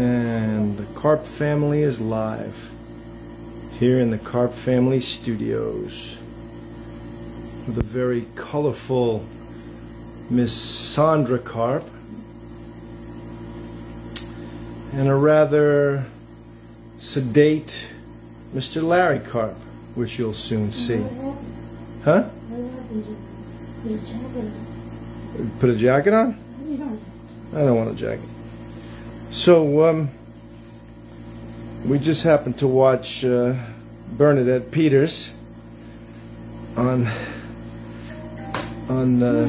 And the Karp family is live here in the Karp Family Studios with a very colorful Miss Saundra Karp and a rather sedate Mr. Larry Karp, which you'll soon see. Huh? Put a jacket on? I don't want a jacket. So, um, we just happened to watch uh, Bernadette Peters on on uh,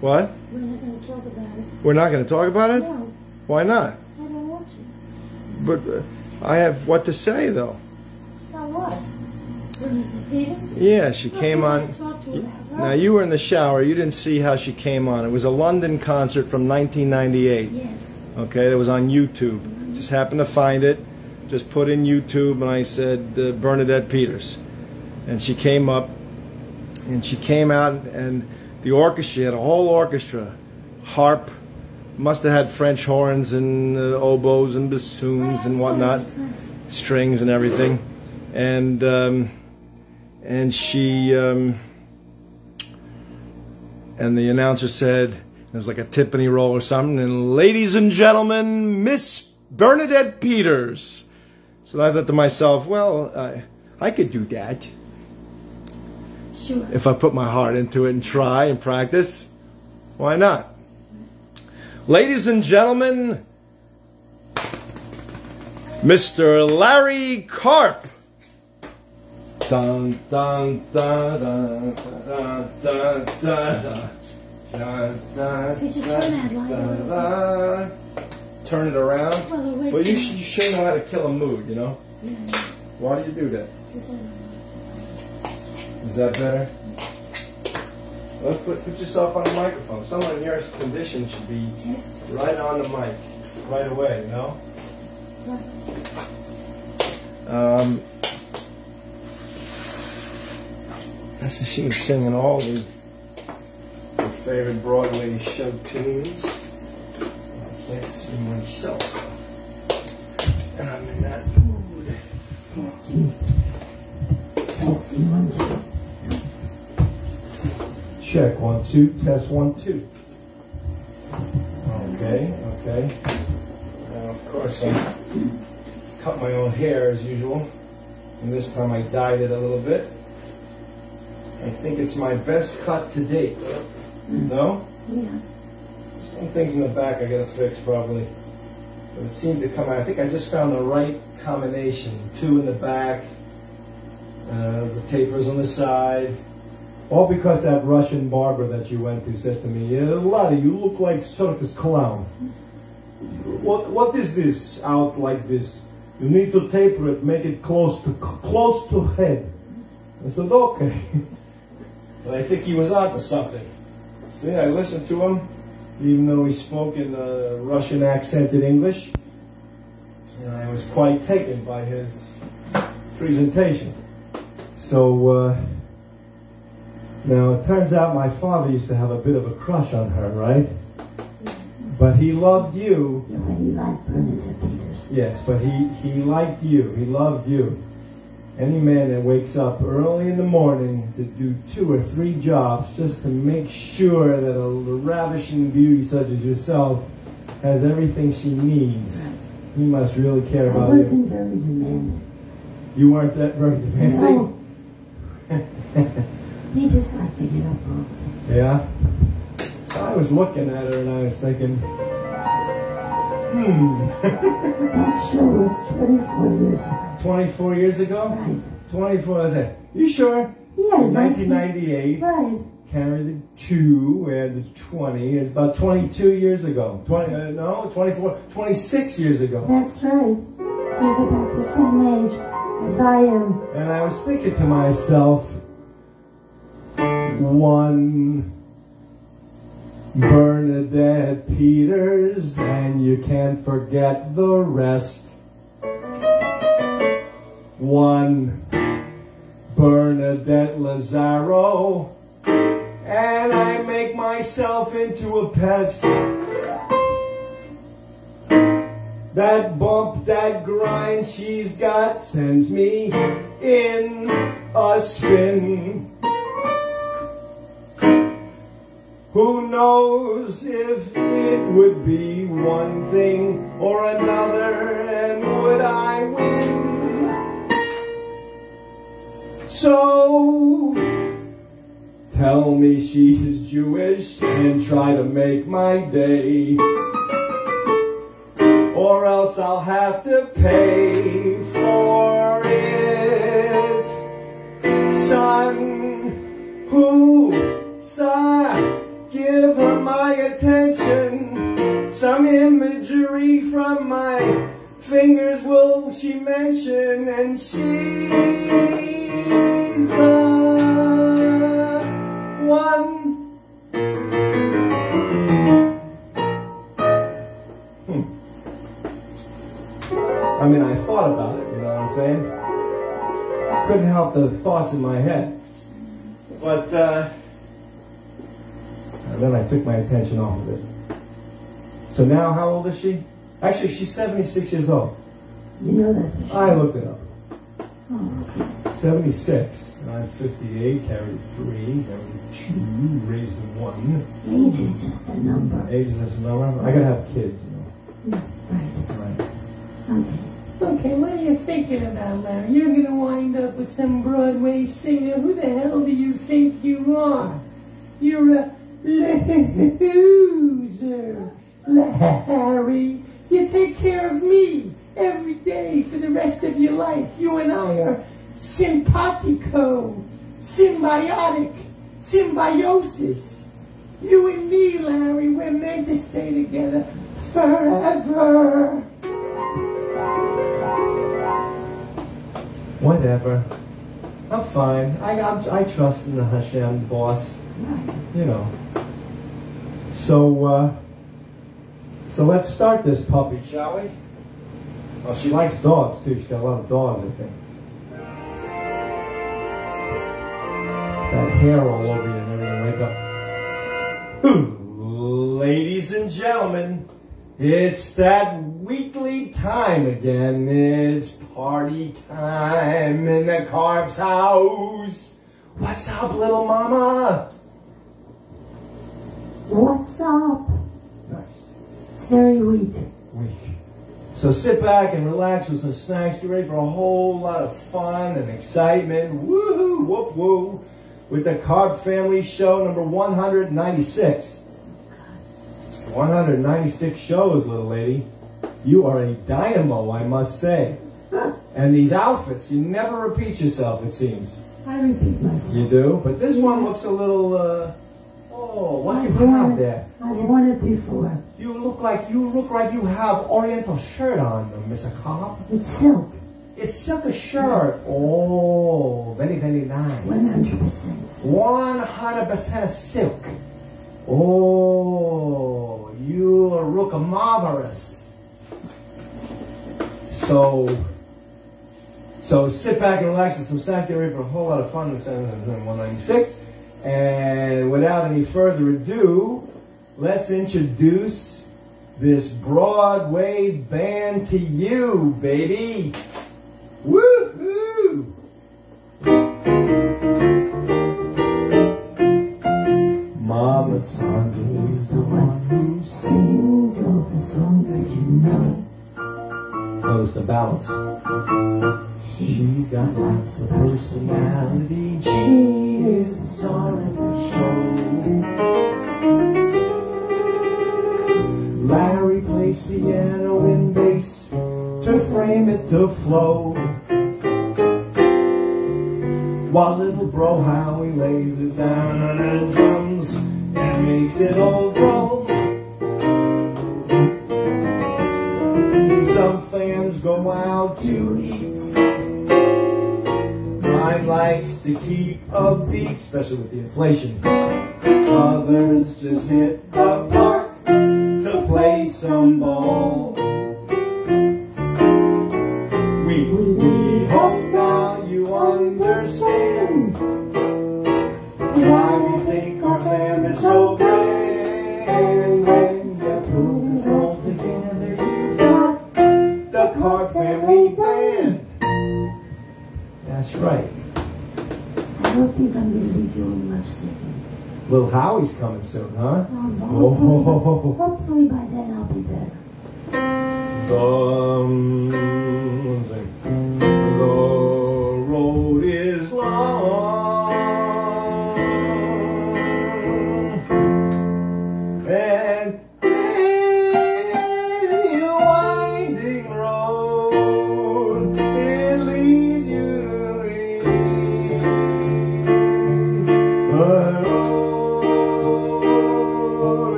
what? We're not going to talk about it. We're not going to talk about it. No, Why not? I don't want to. But uh, I have what to say though. About what? Peters? Yeah, she came on. want to talk to about? Now you were in the shower. You didn't see how she came on. It was a London concert from 1998. Yes. Okay, that was on YouTube. Just happened to find it. Just put in YouTube, and I said uh, Bernadette Peters, and she came up, and she came out, and the orchestra had a whole orchestra, harp, must have had French horns and uh, oboes and bassoons and whatnot, strings and everything, and um, and she um, and the announcer said was like a Tiffany roll or something, and ladies and gentlemen, Miss Bernadette Peters. So I thought to myself, well, I, I could do that Sure. if I put my heart into it and try and practice. Why not? Ladies and gentlemen, Mr. Larry Karp. Dun dun dun dun dun dun dun dun. Could you turn that light a little dun, dun. Turn it around. Well, Well, you, you sure know how to kill a mood, you know? Yeah, Why do you do that? Is that better? Well, put, put yourself on the microphone. Someone in your condition should be right on the mic, right away, you know? Um, that's she was singing all the favorite Broadway show tunes. I can't see myself. And I'm in that mood. Testing. Testing one, two. Check one, two, test one, two. Okay, okay. Now, of course, I cut my own hair as usual, and this time I dyed it a little bit. I think it's my best cut to date. No? Yeah. Some things in the back I gotta fix probably. But it seemed to come out. I think I just found the right combination. Two in the back, uh, the tapers on the side. All because that Russian barber that you went to said to me, "Uh, Lottie, you look like circus clown. What what is this out like this? You need to taper it, make it close to close to head. I said, okay. but I think he was onto something. See, I listened to him, even though he spoke in uh, Russian accented English. And I was quite taken by his presentation. So, uh, now it turns out my father used to have a bit of a crush on her, right? But he loved you. Nobody liked Bernadette Peters. Yes, but he, he liked you. He loved you. Any man that wakes up early in the morning to do two or three jobs just to make sure that a ravishing beauty such as yourself has everything she needs, he must really care I about you. wasn't very demanding. You weren't that very demanding? No. he just liked to get up early. Yeah. So I was looking at her and I was thinking, hmm, That show was 24 years ago. 24 years ago? Right. 24, I said, you sure? Yeah, 1998. Right. Carry the two and the 20 is about 22 years ago. 20, uh, no, 24, 26 years ago. That's right. She's about the same age as I am. And I was thinking to myself, one Bernadette Peters, and you can't forget the rest. One Bernadette Lazaro, and I make myself into a pest. That bump, that grind she's got sends me in a spin. Who knows if it would be one thing or another and would I win? So tell me she's Jewish and try to make my day. Or else I'll have to pay Some imagery from my fingers will she mention, and she's the one. Hmm. I mean, I thought about it, you know what I'm saying? Couldn't help the thoughts in my head. But, uh, then I took my attention off of it. So now, how old is she? Actually, she's 76 years old. You know that sure. I looked it up. Oh, 76. And I'm 58, carried 3, carried 2, raised 1. age is just a number. Age is just a number. I gotta have kids, you know. Right. Right. Okay. Okay, what are you thinking about, Larry? You're gonna wind up with some Broadway singer. Who the hell do you think you are? You're a loser, Larry. You take care of me every day for the rest of your life. You and I are simpatico, symbiotic, symbiosis. You and me, Larry, we're meant to stay together forever. Whatever. I'm fine. I, I'm, I trust in the Hashem boss. Right. You know. So, uh, so let's start this puppy, shall we? Oh, she likes dogs too. She's got a lot of dogs, I think. That hair all over you and everything. Wake up. Ladies and gentlemen, it's that weekly time again. It's party time in the Karp's house. What's up, little mama? What's up? Very weak. week. So sit back and relax with some snacks. Get ready for a whole lot of fun and excitement. Woohoo! Whoop woo! With the Karp Family Show number 196. 196 shows, little lady. You are a dynamo, I must say. And these outfits, you never repeat yourself, it seems. I repeat myself. You do? But this one looks a little, uh, oh, what do you I've have worn it. there? I've worn it before. You look like you look like you have Oriental shirt on, Mr. Cobb. It's silk. It's silk shirt. Oh, very very nice. 100% silk. One hundred percent silk. Oh, you look marvelous. So, so sit back and relax with some snacks. Get ready for a whole lot of fun. with 196. And without any further ado, let's introduce this Broadway band to you, baby. Woohoo! Mama Saundra is the one who Sings all the songs that you know. knows the balance. She's got lots of personality. She is the star of the show. Larry plays piano and bass to frame it to flow. While little bro Howie lays it down on the drums and makes it all roll. Some fans go out to eat. Mine likes to keep a beat, especially with the inflation. Others just hit the to play some ball. We, we hope now you understand why we think our fam is so grand. When the pool is all together, you've got the Karp Family Band. That's right. I don't think I'm going to be doing much today. Little Howie's coming soon, huh? Oh. hopefully, hopefully by then I'll be better. Um,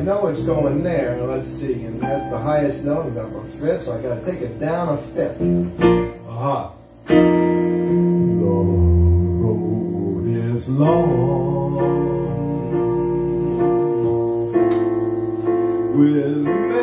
I know it's going there, let's see. And that's the highest note. Up a fifth, so I gotta take it down a fifth. Aha. The road is long with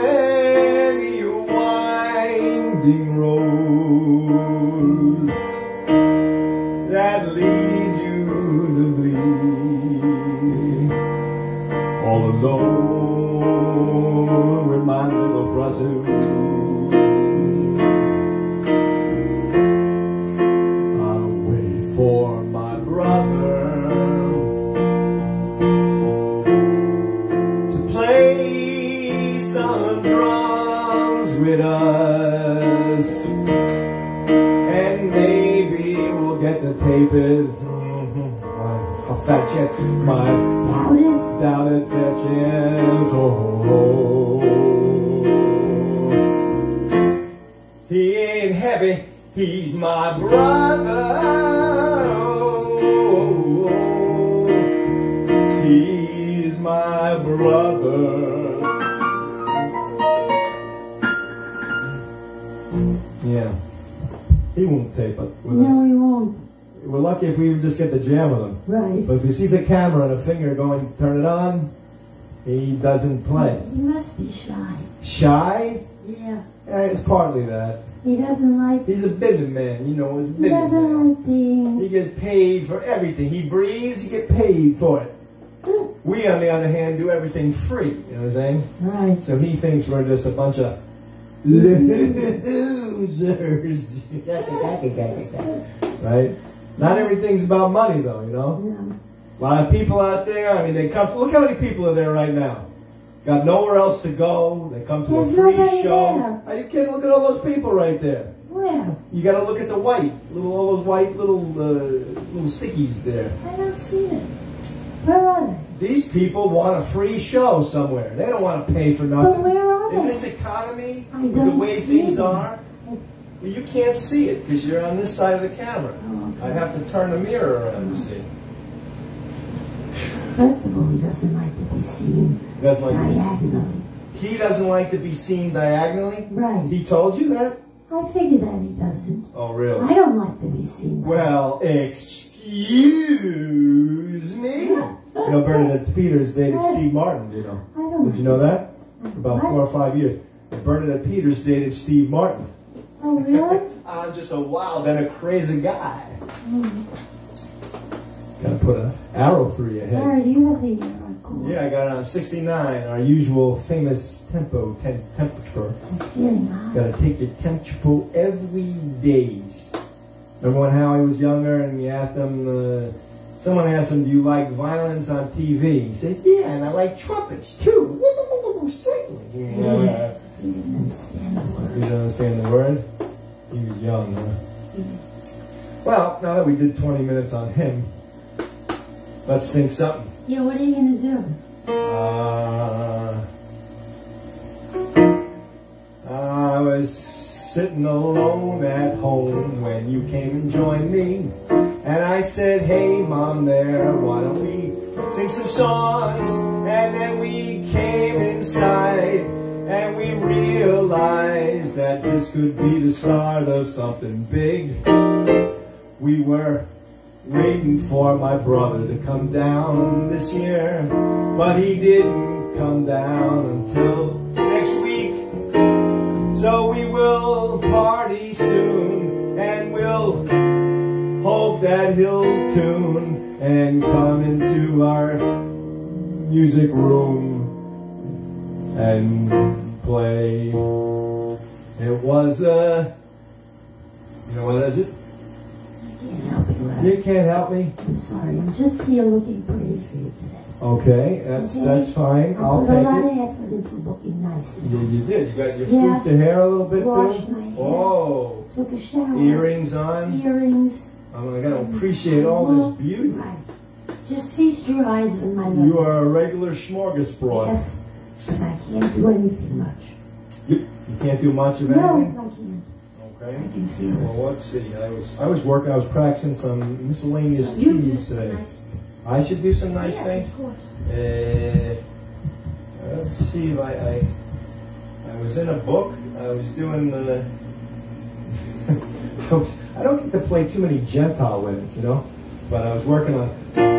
sees a camera and a finger going, turn it on, he doesn't play. He must be shy. Shy? Yeah. Eh, it's partly that. He doesn't like. He's a businessman, you know, he's a He doesn't like being. He gets paid for everything. He breathes, he gets paid for it. We, on the other hand, do everything free. You know what I'm saying? Right. So he thinks we're just a bunch of losers. right? Not everything's about money, though, you know? No. A lot of people out there, I mean, they come, look how many people are there right now. Got nowhere else to go. They come to There's a free show. there. Are you kidding? Look at all those people right there. Where? You got to look at the white, little all those white little uh, little stickies there. I don't see it. Where are they? These people want a free show somewhere. They don't want to pay for nothing. But where are In they? this economy, I with the way things them. are, well, you can't see it because you're on this side of the camera. Oh, okay. I'd have to turn the mirror around to see. it. First of all, he doesn't like to be seen That's like this. diagonally. He doesn't like to be seen diagonally. Right. He told you that? I figured that he doesn't. Oh, really? I don't like to be seen. Well, excuse me. You know, Bernadette Peters dated Steve Martin, you know. I don't. Did you know that? For about four or five years. Bernadette Peters dated Steve Martin. Oh, really? I'm just a wild and a crazy guy. Mm. Gotta put an arrow through your head. You cool. Yeah, I got it on 69, our usual famous tempo, tem- temperature. It's getting hot. Gotta take your temperature every days. Remember when Howie was younger and you asked him, uh, someone asked him, do you like violence on TV? He said, yeah, and I like trumpets too. Certainly. Yeah. He didn't understand the You word. didn't understand the word? He was young, huh? Well, now that we did 20 minutes on him, let's sing something. Yeah, what are you gonna do? Uh, I was sitting alone at home when you came and joined me. And I said, hey, mom there, why don't we sing some songs? And then we came inside and we realized that this could be the start of something big. We were waiting for my brother to come down this year, but he didn't come down until next week. So we will party soon, and we'll hope that he'll tune and come into our music room and play. It was a, you know what is it? You can't help me. I'm sorry. I'm just here looking pretty for you today. Okay, that's Okay. that's fine. I I'll put a lot take it. of effort into looking nice. You, you did. You got your Yeah. the hair a little bit Washed too. my hair. Oh, Took a shower. earrings on. Earrings. I'm gonna appreciate all this oh, beauty. Right. Just feast your eyes on my love. You are a regular smorgasbord. Yes, but I can't do anything much. You, you can't do much of No, I anything. I can see it. Well, let's see. I was I was working. I was practicing some miscellaneous do tunes today. nice. I should do some nice yes, things. Of course. Uh, let's see if I, I I was in a book. I was doing the. I, I don't get to play too many Gentile women, you know, but I was working on.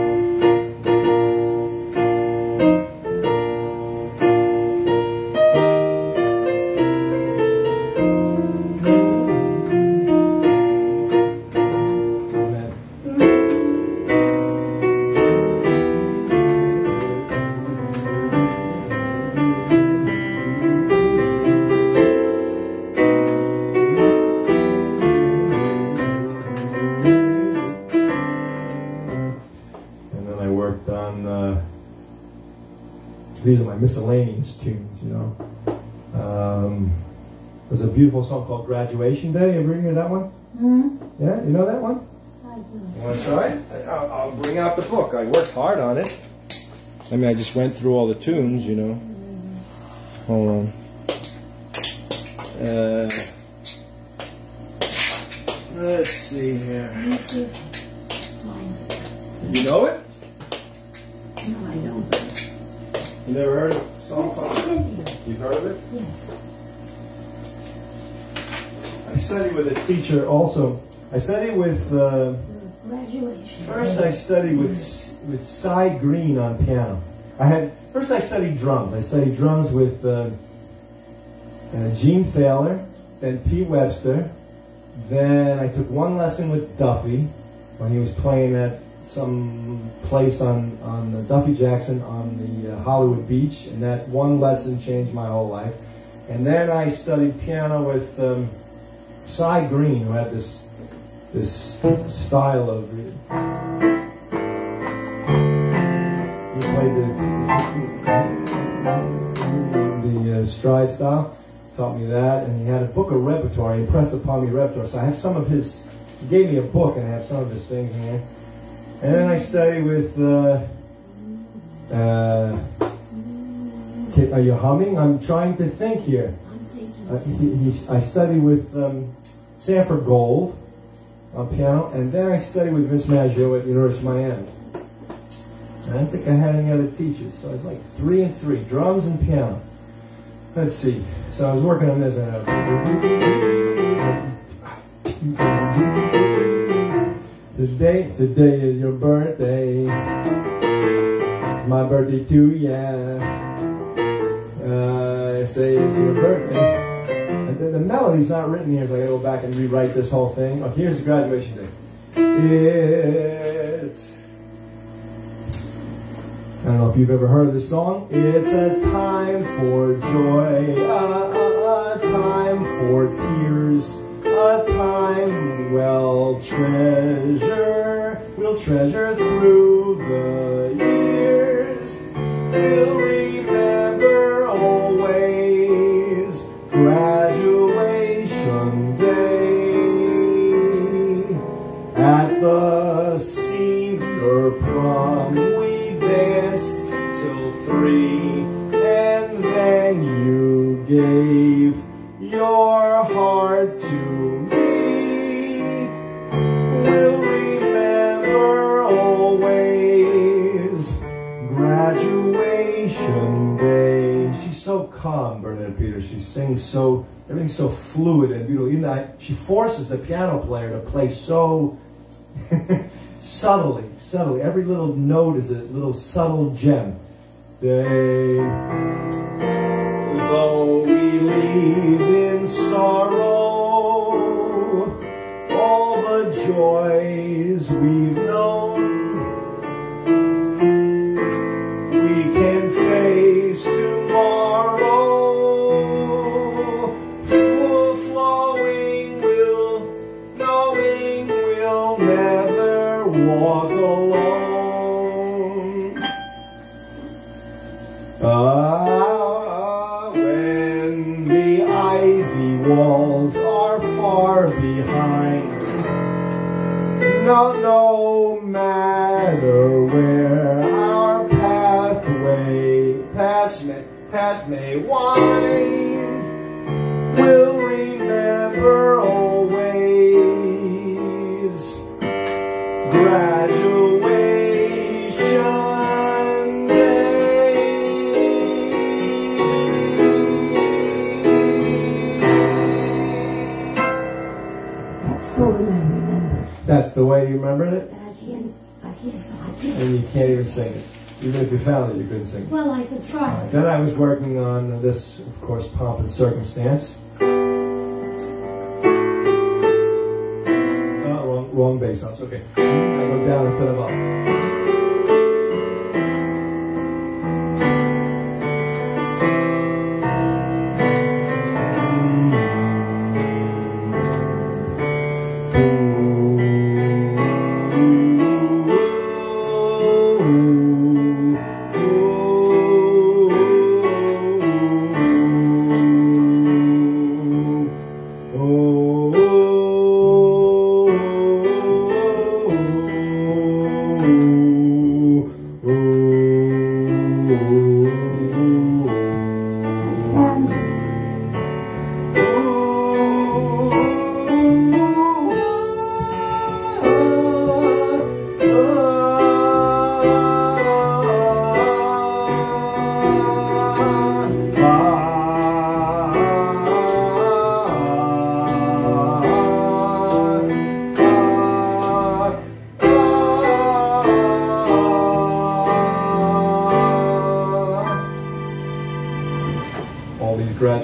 Miscellaneous tunes, you know. Um, there's a beautiful song called "Graduation Day." You ever hear that one? Hmm? Yeah, you know that one. I do. You want to try it? I'll, I'll bring out the book. I worked hard on it. I mean, I just went through all the tunes, you know. Hold on. Uh, let's see here. Let me see if I can find it. You know it? No, I don't. You never heard of song? Yes, song? I did hear it. You've heard of it? Yes. I studied with a teacher also. I studied with, uh, Graduation. first I studied with, with Cy Green on piano. I had, first I studied drums. I studied drums with uh, uh, Gene Thaler, then Pete Webster. Then I took one lesson with Duffy when he was playing at some place on, on uh, Duffy Jackson on the uh, Hollywood Beach. And that one lesson changed my whole life. And then I studied piano with um, Cy Green, who had this this style of. He played the the uh, stride style, taught me that, and he had a book of repertoire. He impressed upon me repertoire, so I have some of his. He gave me a book, and I have some of his things in here. And then I studied with. Uh, uh, are you humming? I'm trying to think here. I'm thinking. Uh, he, he, I studied with um, Sanford Gold on piano, and then I studied with Vince Maggio at University of Miami. I don't think I had any other teachers, so I was like three and three, drums and piano. Let's see. So I was working on this. Today, today is your birthday. It's my birthday too, yeah. Uh, say it's your birthday. And the, the melody's not written here, so I gotta go back and rewrite this whole thing. Oh, here's the graduation day. It's. I don't know if you've ever heard this song. It's a time for joy, a, a, a time for tears, a time we'll treasure, we'll treasure through the years. We'll remember always graduation day. At the senior prom, we danced till three, and then you gave your heart to Peters. She sings so everything's so fluid and beautiful. Even that she forces the piano player to play so subtly, subtly. Every little note is a little subtle gem. Day, though we leave in sorrow all the joys we've known. No, no matter where our pathway, paths may, path may wind, the way you remembered it, And I can't, I can't, so I can't. and you can't even sing it. Even if you found it, you couldn't sing it. Well, I could try. Then I was working on this, of course, pomp and circumstance. Uh, oh, wrong, wrong bass notes. Okay, I go down instead of up.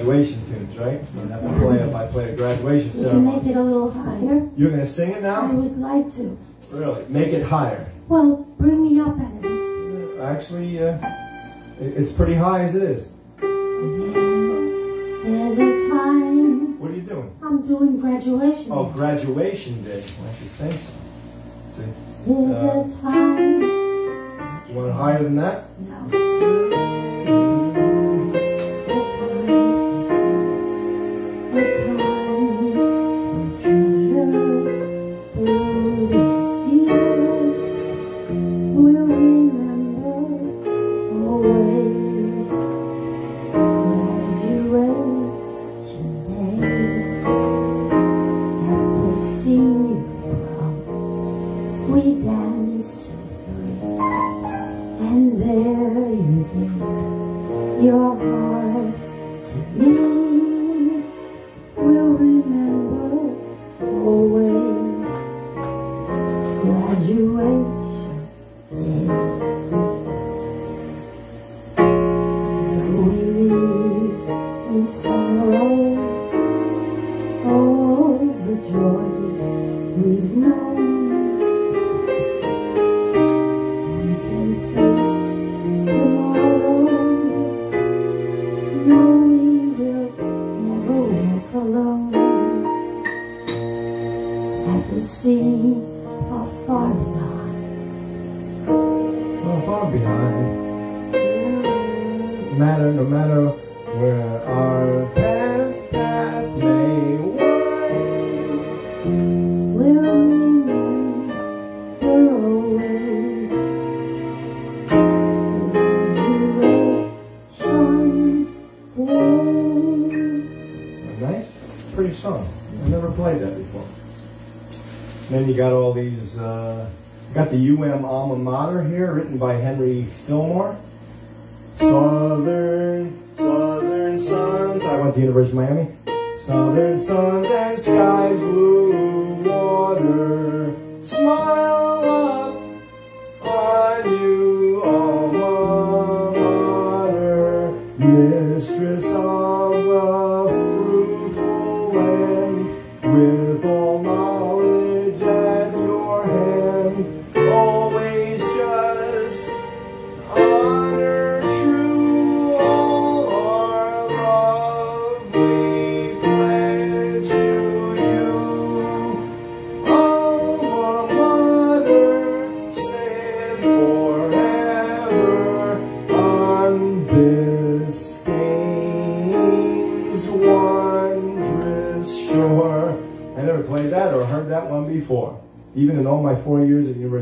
Graduation tunes, right? I'd have to play if I played a graduation Would you make it a little higher? You're gonna sing it now? I would like to. Really? Make it higher. Well, bring me up out of this. Actually, uh, it's pretty high as it is. There's a time What are you doing? I'm doing graduation. Oh, graduation day. Why don't you sing some? See? There's uh, a time. You want it higher than that? No. The UM alma mater here, written by Henry Fillmore.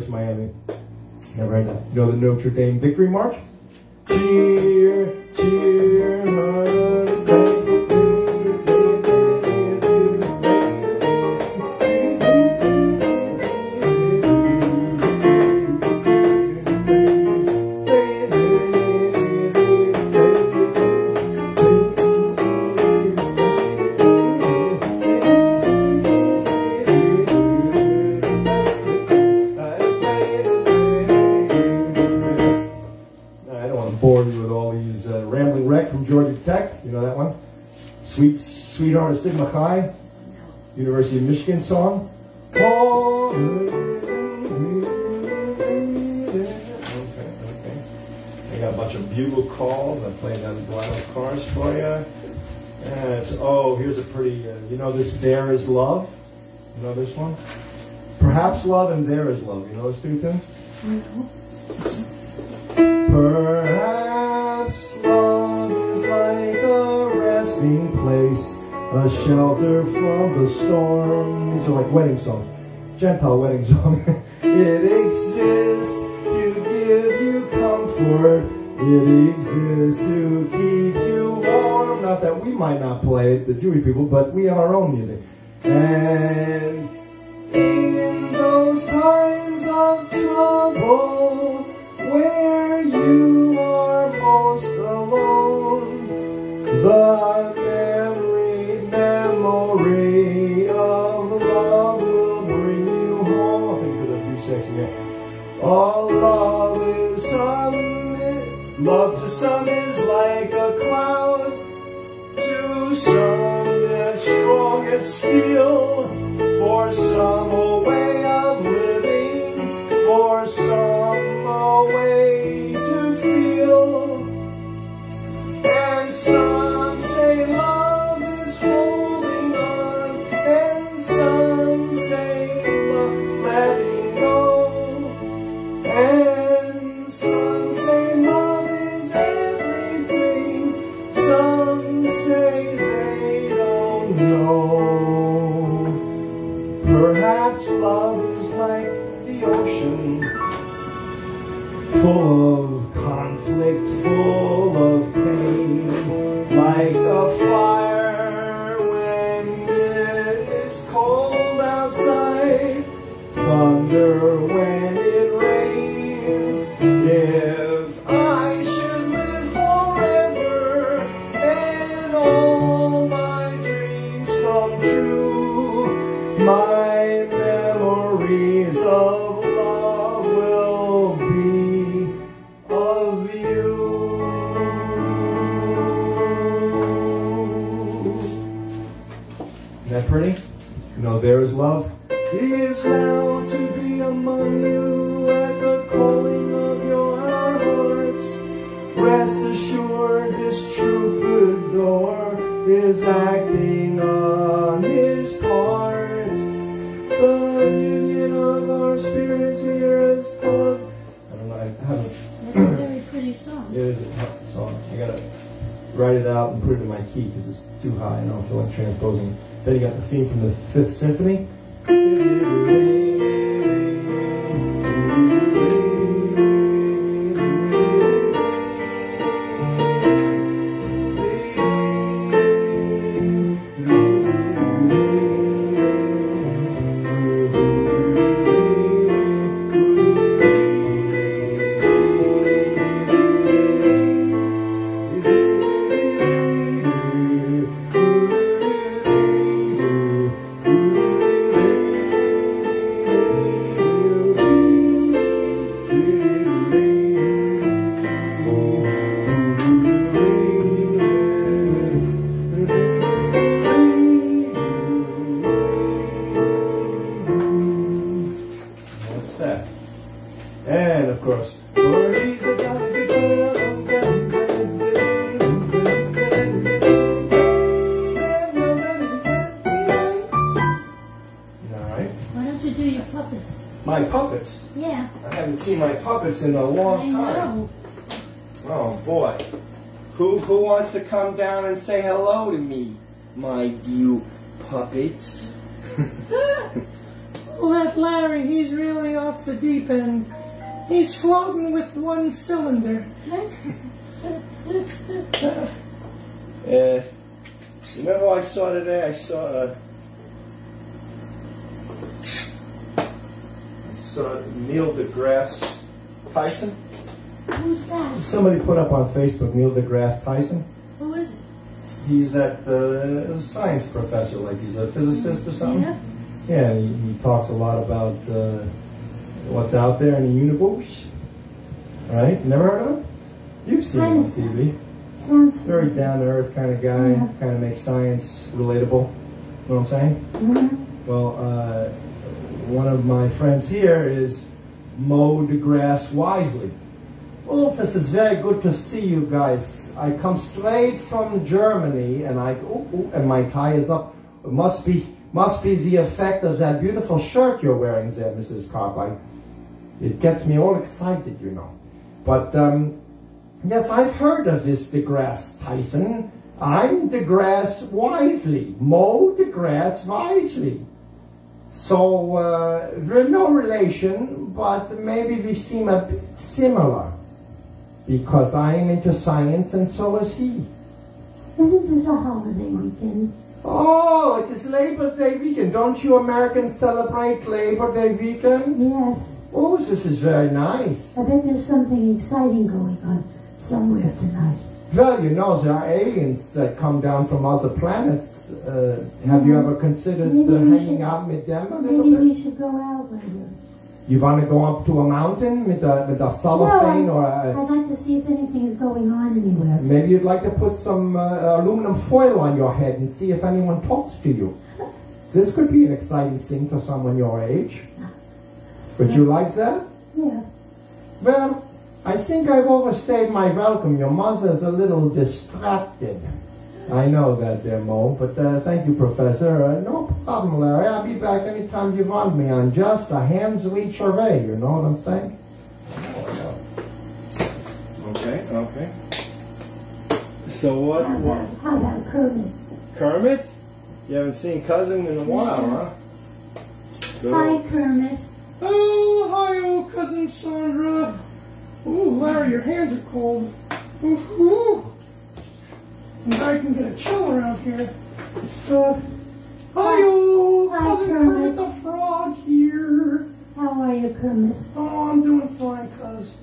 Miami. Yeah, right now. You know the Notre Dame Victory March? song. Okay, okay. I got a bunch of bugle calls. I played on wild cars for you. Yes. oh, here's a pretty, uh, you know this There Is Love? You know this one? Perhaps Love and There Is Love. You know those two things? Gentile wedding song. it exists to give you comfort. It exists to keep you warm. Not that we might not play it, the Jewish people, but we have our own music. He's floating with one cylinder. Uh, you know who I saw today? I saw uh, I saw Neil deGrasse Tyson. Who's that? Somebody put up on Facebook Neil deGrasse Tyson. Who is it? He's that uh, a science professor, like he's a physicist or something. Yeah. Yeah, he, he talks a lot about uh, what's out there in the universe. Right? Never heard of him? You've seen him on TV. Sounds Very down to earth kind of guy. Yeah. Kind of makes science relatable. You know what I'm saying? Mhm. Well, uh, one of my friends here is Mo deGrasse Wisely. Well, this is very good to see you guys. I come straight from Germany, and I ooh, ooh, and my tie is up. It must be must be the effect of that beautiful shirt you're wearing there, Mrs. Carpine. It gets me all excited, you know. But um, yes, I've heard of this deGrasse Tyson. I'm deGrasse Wisely, Mo deGrasse Wisely. So uh, we're no relation, but maybe we seem a bit similar because I am into science and so is he. Isn't this a holiday weekend? Oh, it is Labor Day weekend. Don't you Americans celebrate Labor Day weekend? Yes. Oh, this is very nice. I bet there's something exciting going on somewhere tonight. Well, you know, there are aliens that come down from other planets. Uh, have you ever considered uh, hanging should- out with them a little Maybe bit? we should go out later. You want to go up to a mountain with a, with a cellophane no, or I, a, I'd like to see if anything is going on anywhere. Maybe you'd like to put some uh, aluminum foil on your head and see if anyone talks to you. This could be an exciting thing for someone your age. Would you like that? Yeah. Well, I think I've overstayed my welcome. Your mother's a little distracted. I know that, dear Mo, but uh, thank you, Professor. Uh, no problem, Larry. I'll be back anytime you want me on just a hand's reach away. You know what I'm saying? Okay, okay. So what? How about, how about Kermit? Kermit? You haven't seen cousin in a while, huh? Good Hi, Kermit. Oh, hi, old cousin Sandra. Ooh, Larry, your hands are cold. Ooh, ooh. I can get a chill around here. Uh, hi, old Hi, cousin Kermit. Kermit the Frog here. How are you, Kermit? Oh, I'm doing fine, cuz.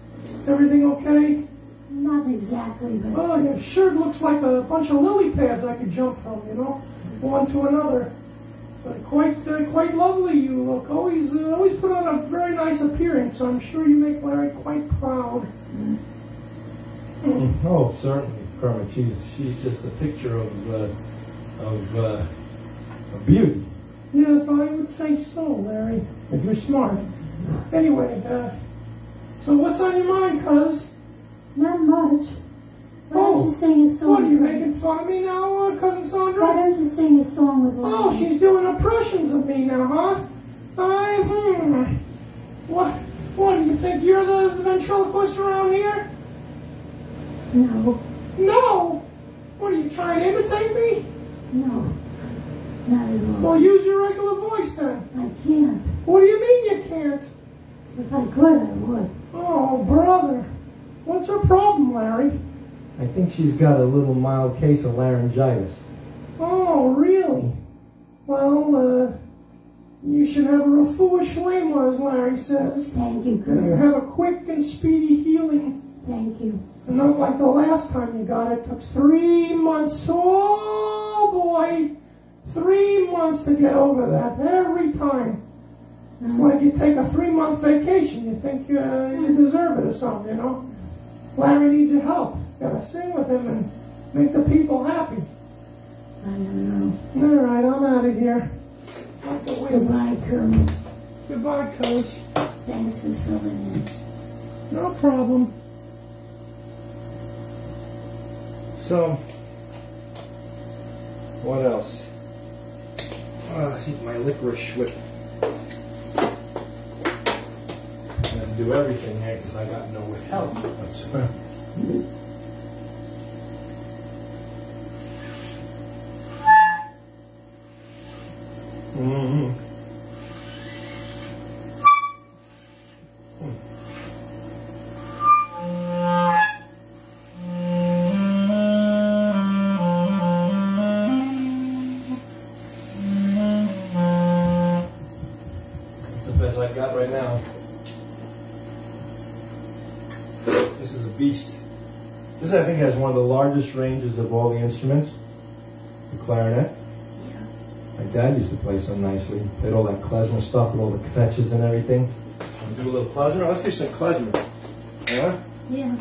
Everything okay? Not exactly, but Oh, your sure looks like a bunch of lily pads I could jump from, you know, one to another. But quite, uh, quite lovely you look. Always, uh, always put on a very nice appearance. I'm sure you make Larry quite proud. Oh, certainly, Kermit. She's she's just a picture of uh, of, uh, of beauty. Yes, I would say so, Larry. If you're smart. Anyway, uh, so what's on your mind, cuz? not much. Why Oh, don't you sing a song? What are you making fun of me now, uh, cousin Why don't you sing a song with me? Oh, she's doing impressions of me now, huh? I, hmm. What, what, do you think you're the ventriloquist around here? No, No! What, are you trying to imitate me? no, not at all. Well, use your regular voice then. I can't. What do you mean you can't? If I could, I would. Oh, brother. What's your problem, Larry? I think she's got a little mild case of laryngitis. Oh, really? Well, uh, you should have a refuah shlema, as Larry says. Thank you, And you have a quick and speedy healing. Thank you. And not like the last time you got it. Took three months. Oh boy, three months to get over that. Every time. It's like you take a three-month vacation. You think uh, you deserve it or something, you know. Larry needs your help. You gotta sing with him and make the people happy. I don't know. All right, I'm out of here. Out the window. Goodbye, Kermit. Goodbye, cuz. Thanks for filling in. No problem. So, what else? Uh, see my licorice whip. I'm gonna do everything here because I got no help. That's one of the largest ranges of all the instruments. The clarinet. My dad used to play so nicely. Played all that klezmer stuff with all the fetches and everything. Want to do a little klezmer? Let's do some klezmer. Yeah? Yeah.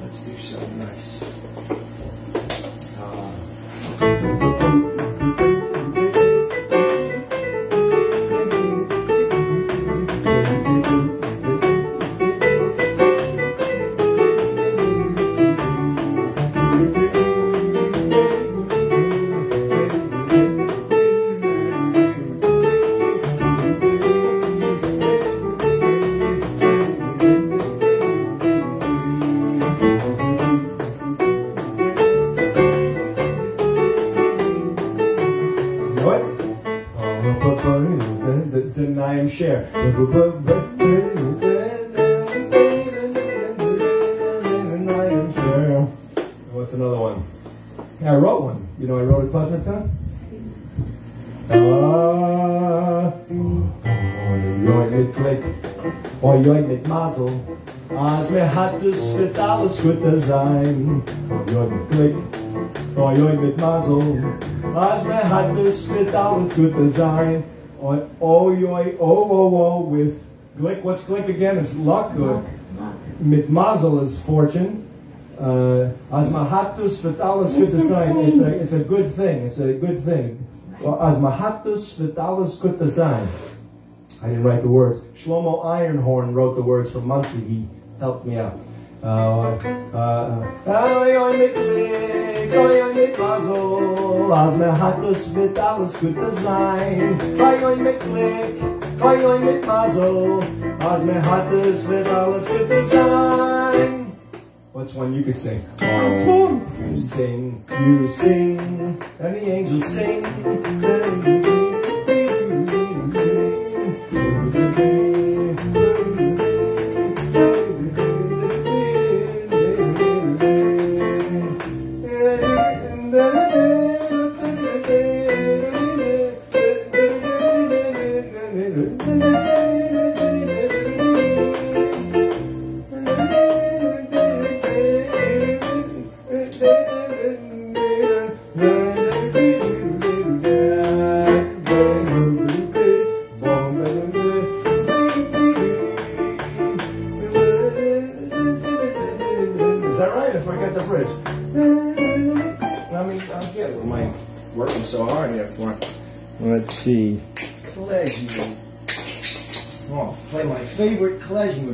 Let's do something nice. Es, wird alles Gute sein. Oi, oi, mit Klick, oi, oi, mit Mazel. Als mir hat es, wird alles Gute sein. Oi, oi, oi, oh, oh, oh, with Glick. What's Glick again? It's luck. or- Look, look. Mit Mazel is fortune. Uh, as mahatus vitalis good It's the design. It's a it's a good thing. It's a good thing. Well, as mahatus vitalis good design. I didn't write the words. Shlomo Ironhorn wrote the words for Muncie. He helped me out. אוי אוי מתמיק, אוי אוי מתמזול, אז מהקוש בתלס גוט הזין. אוי אוי מתמיק, אוי אוי מתמזול, אז מהקוש בתלס גוט הזין. What's one you could sing? I can't sing. You sing, you sing, and the angels sing.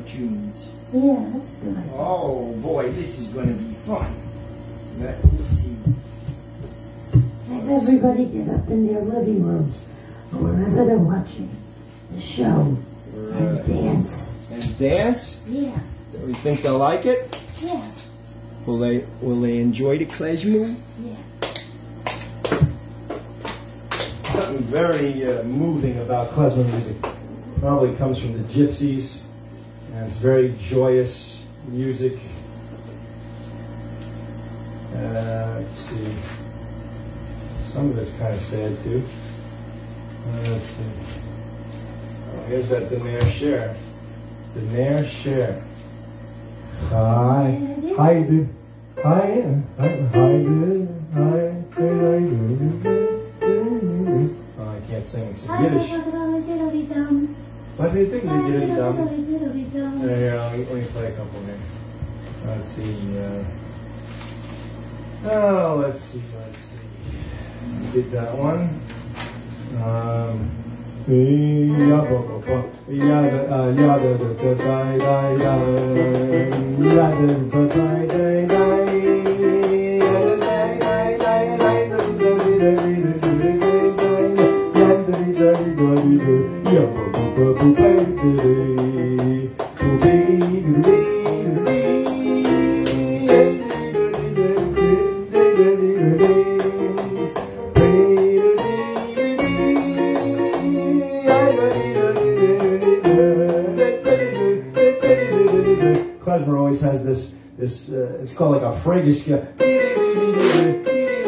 Tunes. Yeah, that's good. Oh boy, this is going to be fun. Let me see. Have everybody get up in their living rooms or wherever they're watching the show and dance. And dance. Yeah, Do we think they'll like it? yeah, Will they? Will they enjoy the klezmer? yeah. Something very uh, moving about klezmer music. Probably comes from the gypsies, and it's very joyous music. Uh, let's see. Some of it's kind of sad too. Uh, let's see. Oh, here's that Der Nayer Sher. Daenerys share. Hi, hi, do, hi, hi, hi, hi, hi, hi, do. Oh, I can't sing. It's in Yiddish. What do you think we did it, um, Here, let me, let me play a couple here. Let's see. Uh, oh, let's see. Let's see. Did that one. Um. ya, bo, bo, bo. Ya, da, uh, ya, da, da, da, da, da, da. Ya, da, da, da, da, da. Ya, Klezmer always has this, this uh, it's called like a Fregeske,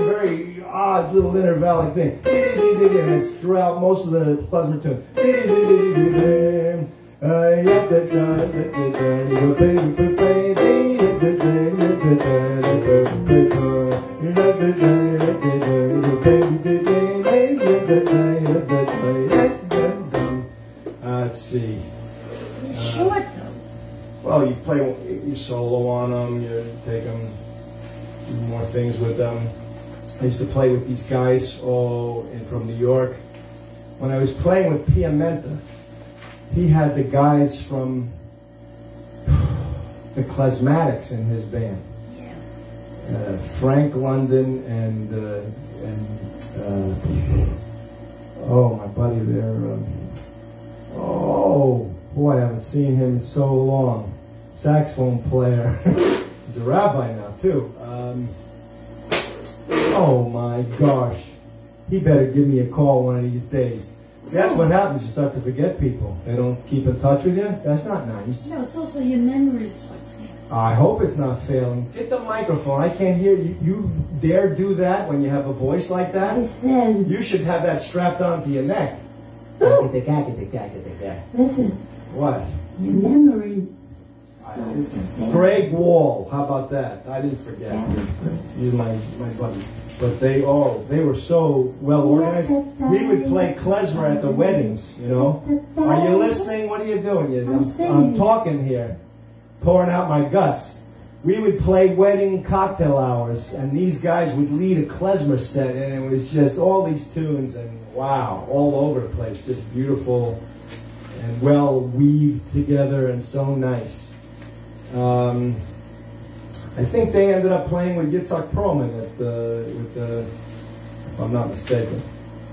very odd little intervallic thing. And it's throughout most of the klezmer tune. Uh, let's see. It's short though. Well, you play you solo on them, you take them, do more things with them. I used to play with these guys all in, from New York. When I was playing with Piamenta, he had the guys from the Klezmatics in his band. Yeah. Uh, Frank London and uh, and uh, oh my buddy there. Um, oh boy, I haven't seen him in so long. Saxophone player. He's a rabbi now too. Um, oh my gosh, he better give me a call one of these days. See, that's what happens. You start to forget people. They don't keep in touch with you. That's not nice. No, it's also your memories what's here. I hope it's not failing. Get the microphone. I can't hear you. You dare do that when you have a voice like I that? said, You should have that strapped onto your neck. listen, What? your memory starts to fade. Greg Wall. How about that? I didn't forget. That was good. These are my, my buddies. But they all, they were so well organized. We would play klezmer at the weddings, you know. Are you listening? What are you doing? I'm, I'm talking here, pouring out my guts. We would play wedding cocktail hours, and these guys would lead a klezmer set, and it was just all these tunes, and wow, all over the place, just beautiful and well weaved together, and so nice. Um, I think they ended up playing with Yitzhak Perlman at the, with the, if I'm not mistaken.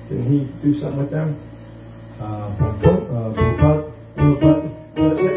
Didn't he do something with them? Uh, uh,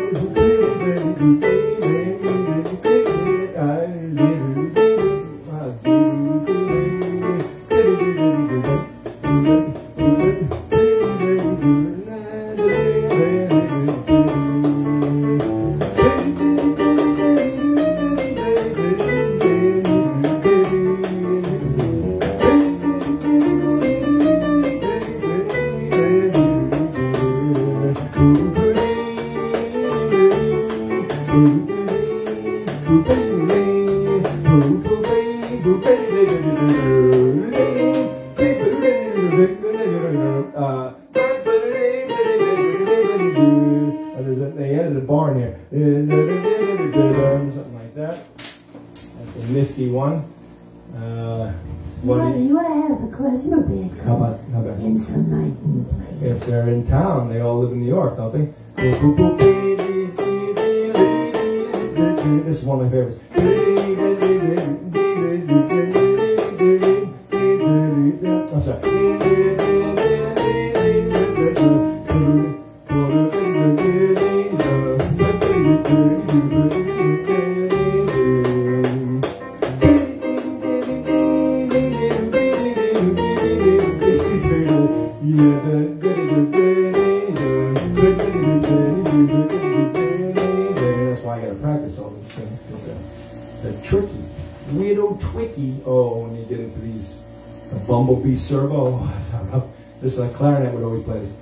bumblebee servo. Oh, this is a clarinet would always play this.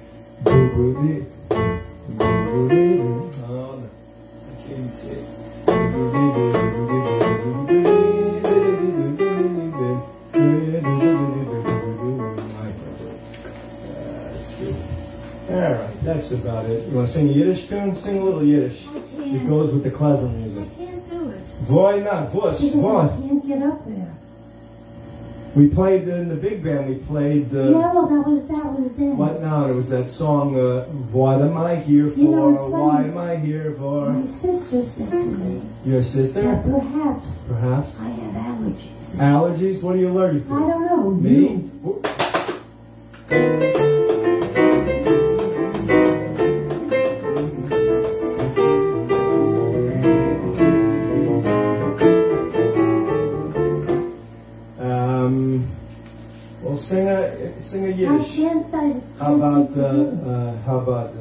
Oh, no. I can't see it. Let's see. All right, that's about it. You want to sing a Yiddish tune? Sing a little Yiddish. I It goes with the klezmer I music. can't do it. Why not? Because I can't get up there. We played in the big band. We played. the. yeah, well, that was that was then. What now? It was that song. Uh, what am I here for? You know, Why am I here for? My sister said to me Your sister, perhaps perhaps. I had allergies. Allergies? What are you allergic to? I don't know. Me? Sing a Yiddish. How about uh, uh, how about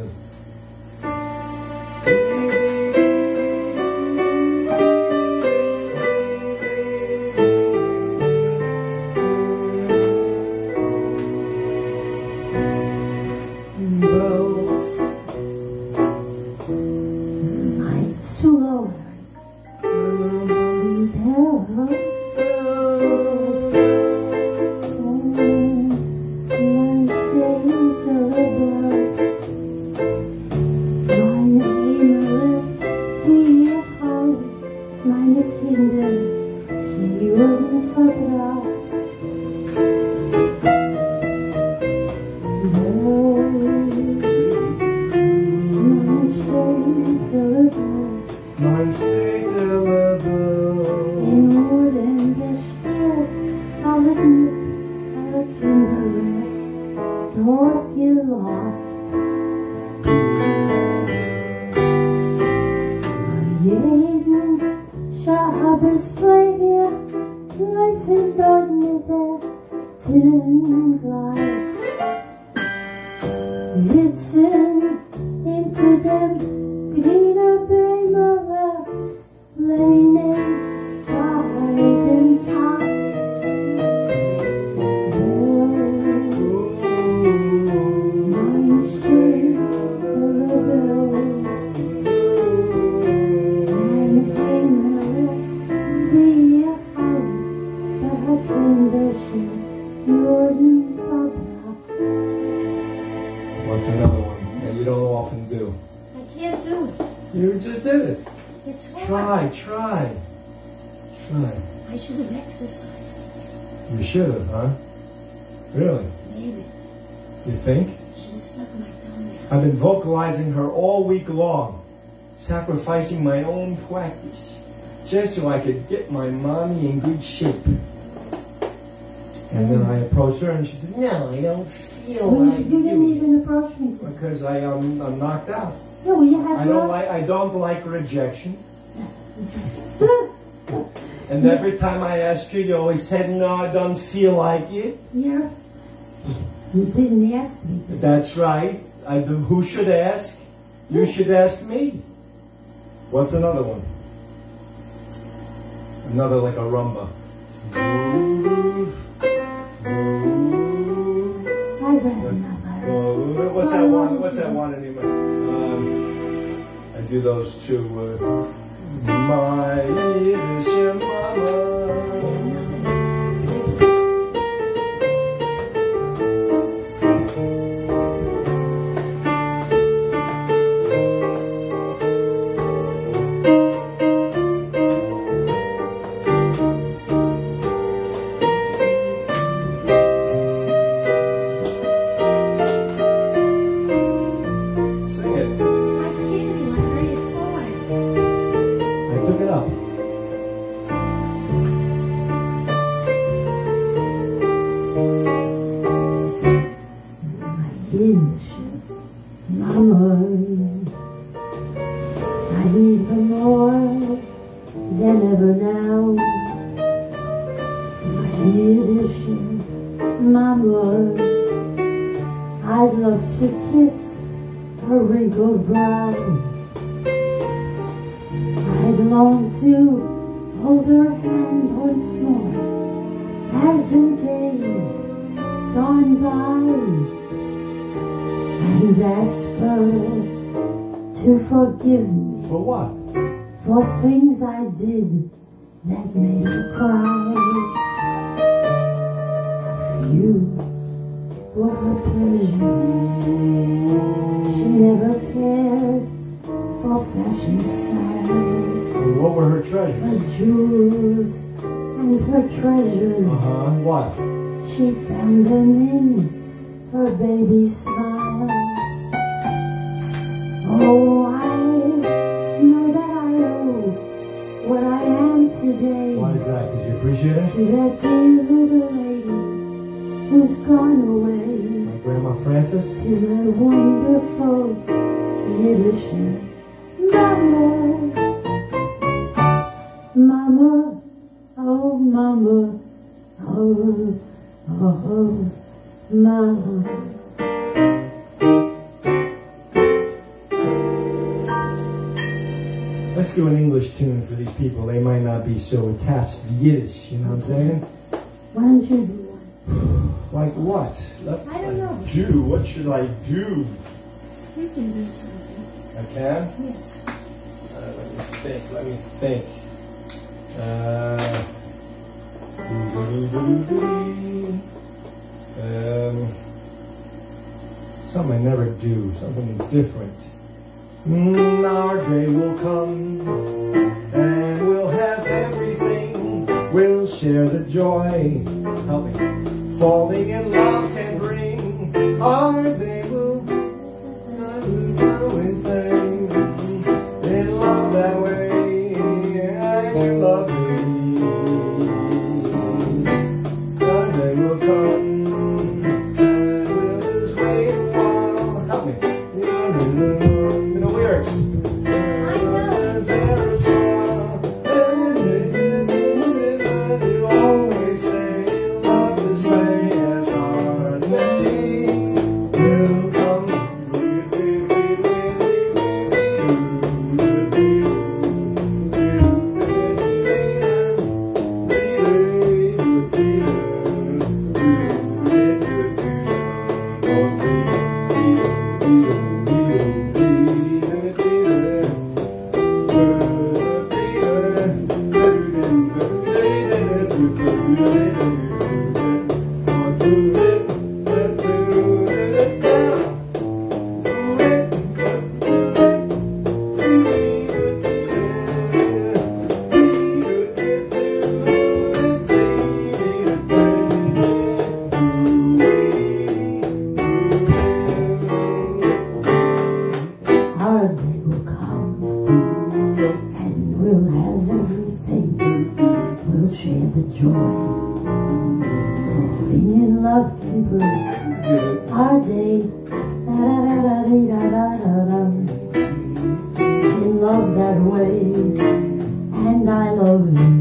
What's another one that you don't often do? I can't do it. You just did it. It's hard. Try, try. Try. I should have exercised. You should have, huh? Really? Maybe. You think? Have stuck my out. I've been vocalizing her all week long, sacrificing my own practice, just so I could get my mommy in good shape. And then I approached her and she said, No, I don't feel Well, you didn't even approach me. it." Because I, um, I'm knocked out. Yeah, well, you have I don't like I don't like rejection. And every time I ask you, you always said, No, I don't feel like it. Yeah. You didn't ask me. That's right. I do. Who should ask? You should ask me. What's another one? Another like a rumba. What's that one? What's that one anyway? Um, I do those two. Uh, my Yiddish mama. Forgive me For what? for things I did that made her cry. Few were her pleasures. She never cared for fashion style. What were her treasures? Her jewels and her treasures. Uh huh. What? She found them in her baby smile. That? Did you appreciate it? to that dear little lady who's gone away My grandma Frances? to that wonderful Yiddish so attached to Yiddish, you know what I'm saying? Why don't you do one? like what? That's I don't know. Do? What should I do? You can do something. I can? Yes. Uh, let me think, let me think. Uh, doo -doo -doo um, something I never do, something different. Mm, our day will come. share the joy. Help me. Falling in love can bring. Are they love. Love that way and I love you.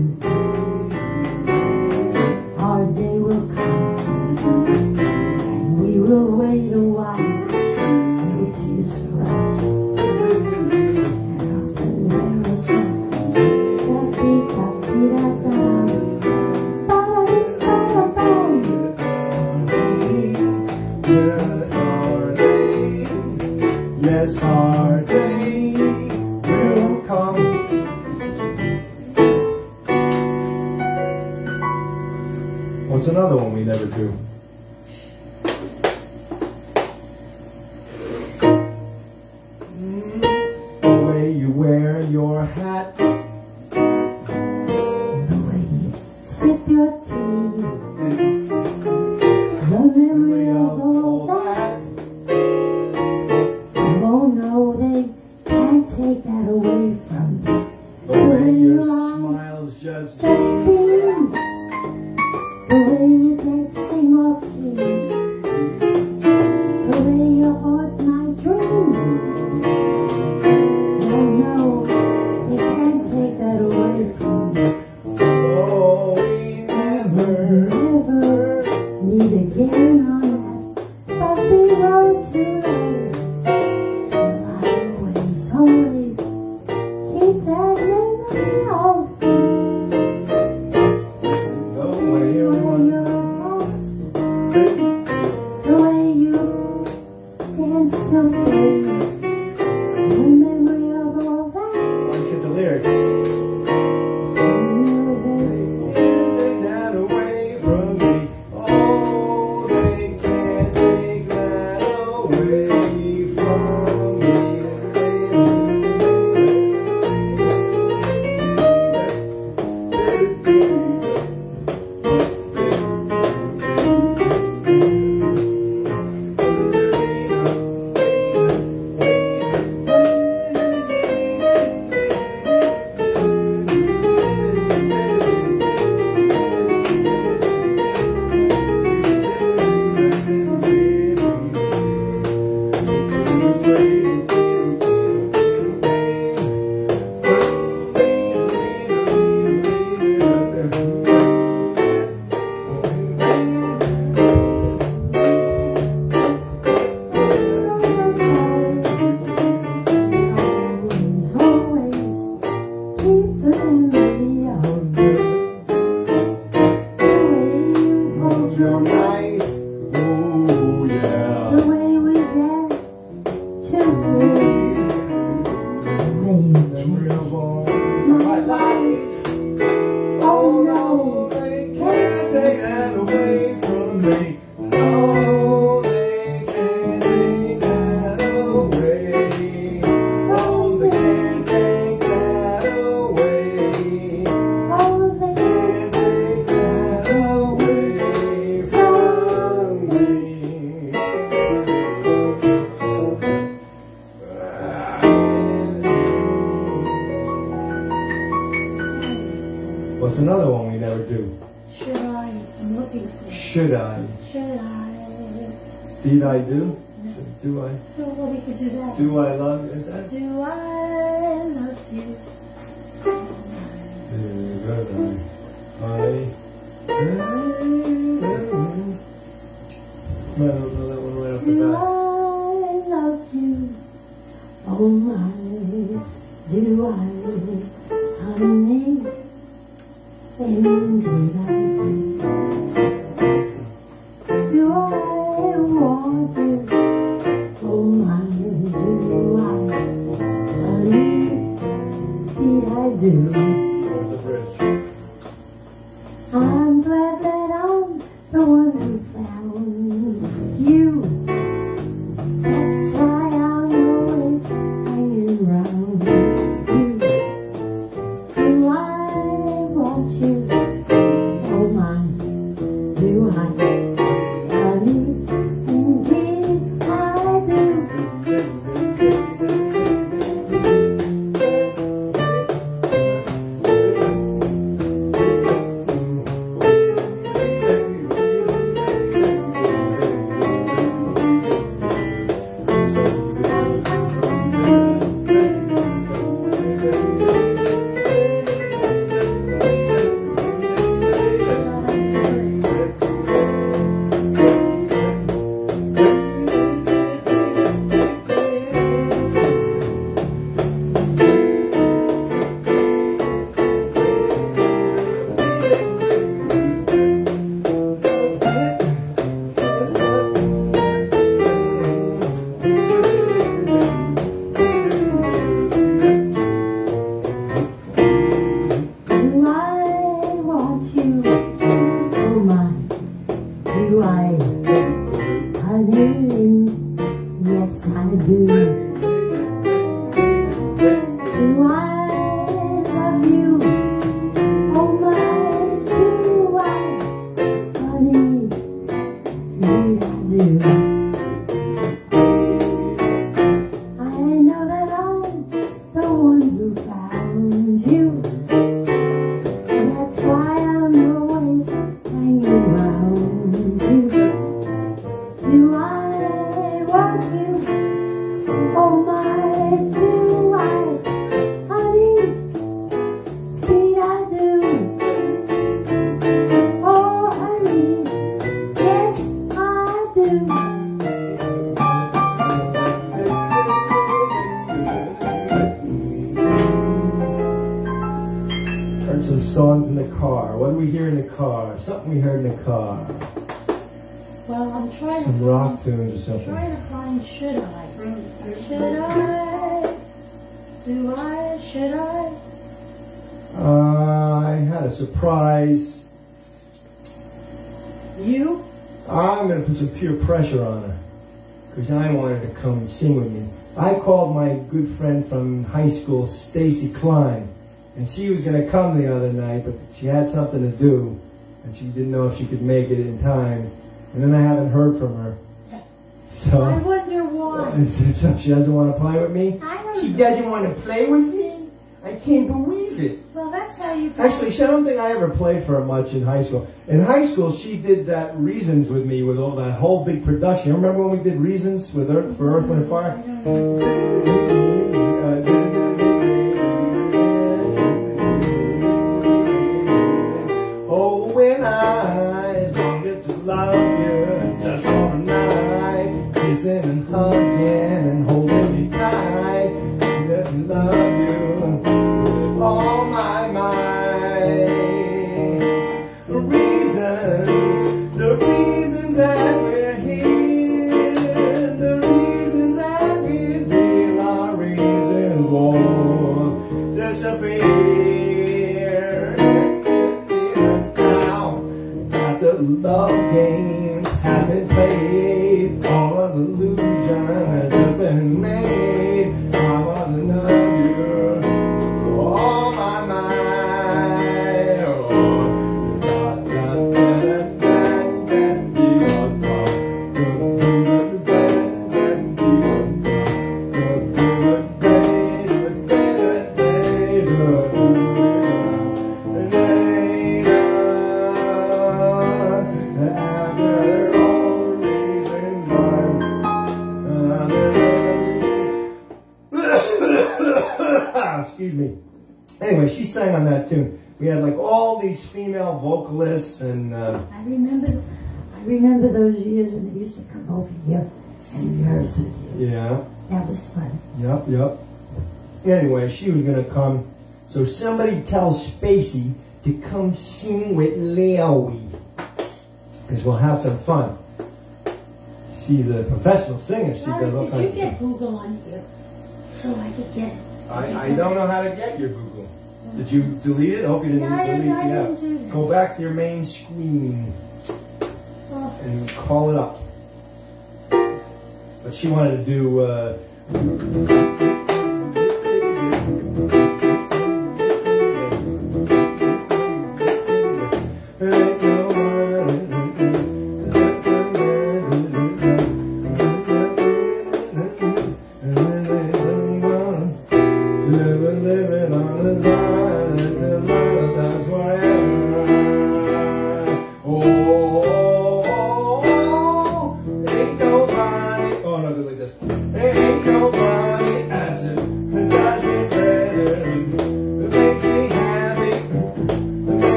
she was going to come the other night, but she had something to do, and she didn't know if she could make it in time. And then I haven't heard from her. So I wonder why. So she doesn't want to play with me? I don't she doesn't want to play with me? I can't believe it. Well, that's how you... Actually, she, I don't think I ever played for her much in high school. In high school, she did that Reasons with me with all that whole big production. Remember when we did Reasons with Earth for Earth, Wind, and Fire? She was gonna come. So somebody tell Spacey to come sing with Leowie. Because we'll have some fun. She's a professional singer. She all did you get Google on here so I could get it? I, I don't know how to get your Google. Did you delete it? I hope you didn't No, delete it. Yeah. do that. Go back to your main screen Oh, and call it up. But she wanted to do. Uh,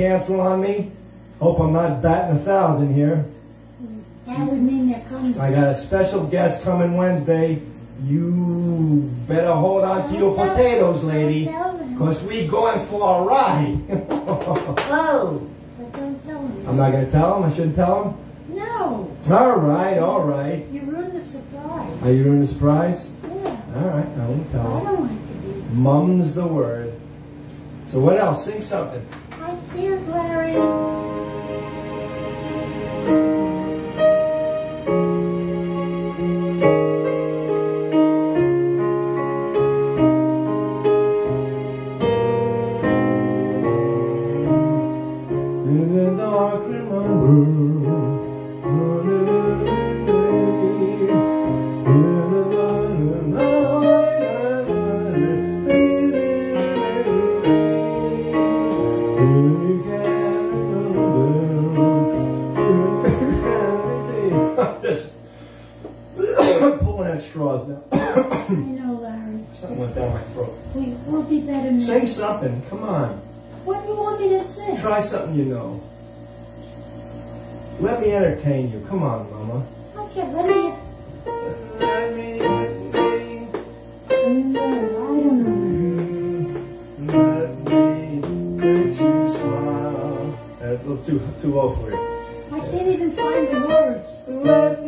cancel on me. Hope I'm not batting a thousand here. That would mean they're coming. I got a special guest coming Wednesday. You better hold on to your potatoes, lady. Because we going for a ride. Whoa! But don't tell them. I'm not going to tell him. I shouldn't tell him. No! All right, all right. You ruined the surprise. Are you ruining the surprise? Yeah. All right, I won't tell him. I don't like to be. Mum's the word. So what else? Sing something. Can't, Larry. Sing something. Come on. What do you want me to sing? Try something you know. Let me entertain you. Come on, Mama. Okay, let me. Let me I don't know. Let me make you smile. That's too, too low for you. I can't even find the words. Let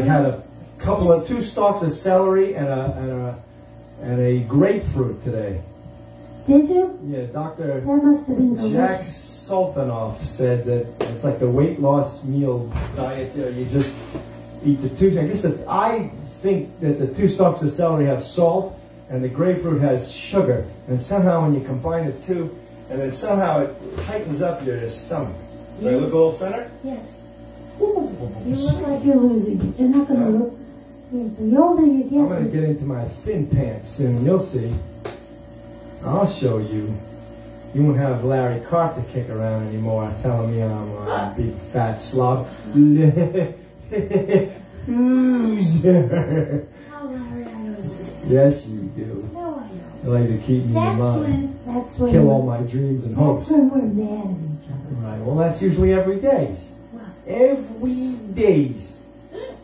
I had a couple of two stalks of celery and a and a and a grapefruit today. Did you? Yeah, Doctor. That must have been. Jack Sultanoff said that it's like the weight loss meal diet. Uh, you just eat the two. I guess that I think that the two stalks of celery have salt and the grapefruit has sugar, and somehow when you combine the two, and then somehow it tightens up your stomach. Do I look a little thinner? Yes. You look like you're losing but You're not going to uh, look. The older you get. I'm going to get into my thin pants soon. You'll see. I'll show you. You won't have Larry Carter kick around anymore telling me I'm a big fat slob. Loser. How Larry it. Yes, you do. No, I don't. You like to keep me that's in mind. When, that's when. Kill all my dreams and that's hopes. That's when we're mad at each other. Right. Well, that's usually every day. What? Every days.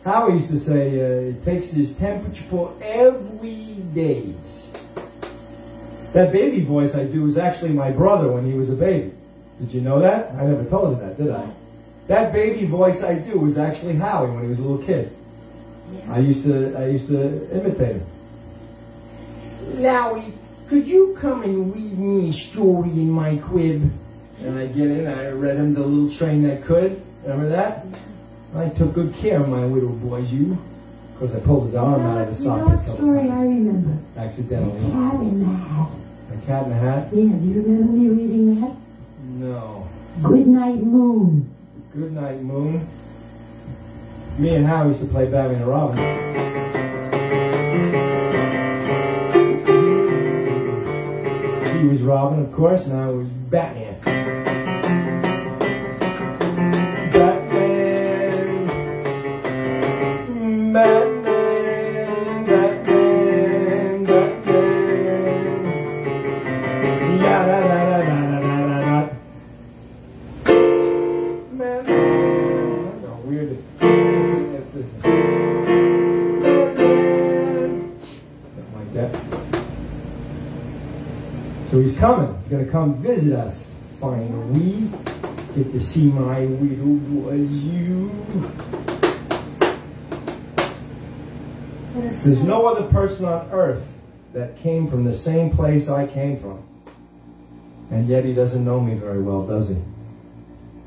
Howie used to say uh, it takes his temperature for every days. That baby voice I do is actually my brother when he was a baby. Did you know that? I never told you that, did I? That baby voice I do was actually Howie when he was a little kid. Yeah. I used to I used to imitate him. Lowie, could you come and read me a story in my crib? And I get in, I read him the little train that could. Remember that? I took good care of my little boys, you. Because I pulled his arm out of the you know socket. what story I remember? Accidentally. Cat in the Hat. The cat in the hat? Yeah, do you remember me reading that? No. Good Night Moon. Good night, Moon. Me and Howie used to play Batman and Robin. He was Robin, of course, and I was. Batman. Coming. He's gonna come visit us. Finally, get to see my little boys. You. There's no other person on earth that came from the same place I came from. And yet he doesn't know me very well, does he?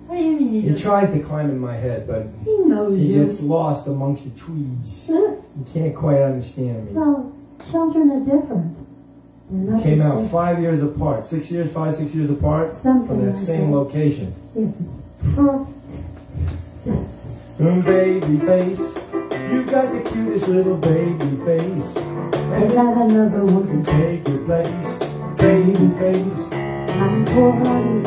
What do you mean He tries to climb in my head, but He knows he you. gets lost amongst the trees. Huh? He can't quite understand me. Well, children are different. Came out five years apart, six years, five, six years apart Something from that like same that. location. Huh. Mm, baby face, you got the cutest little baby face. I'd like another one. can take your place, baby face? I'm poor on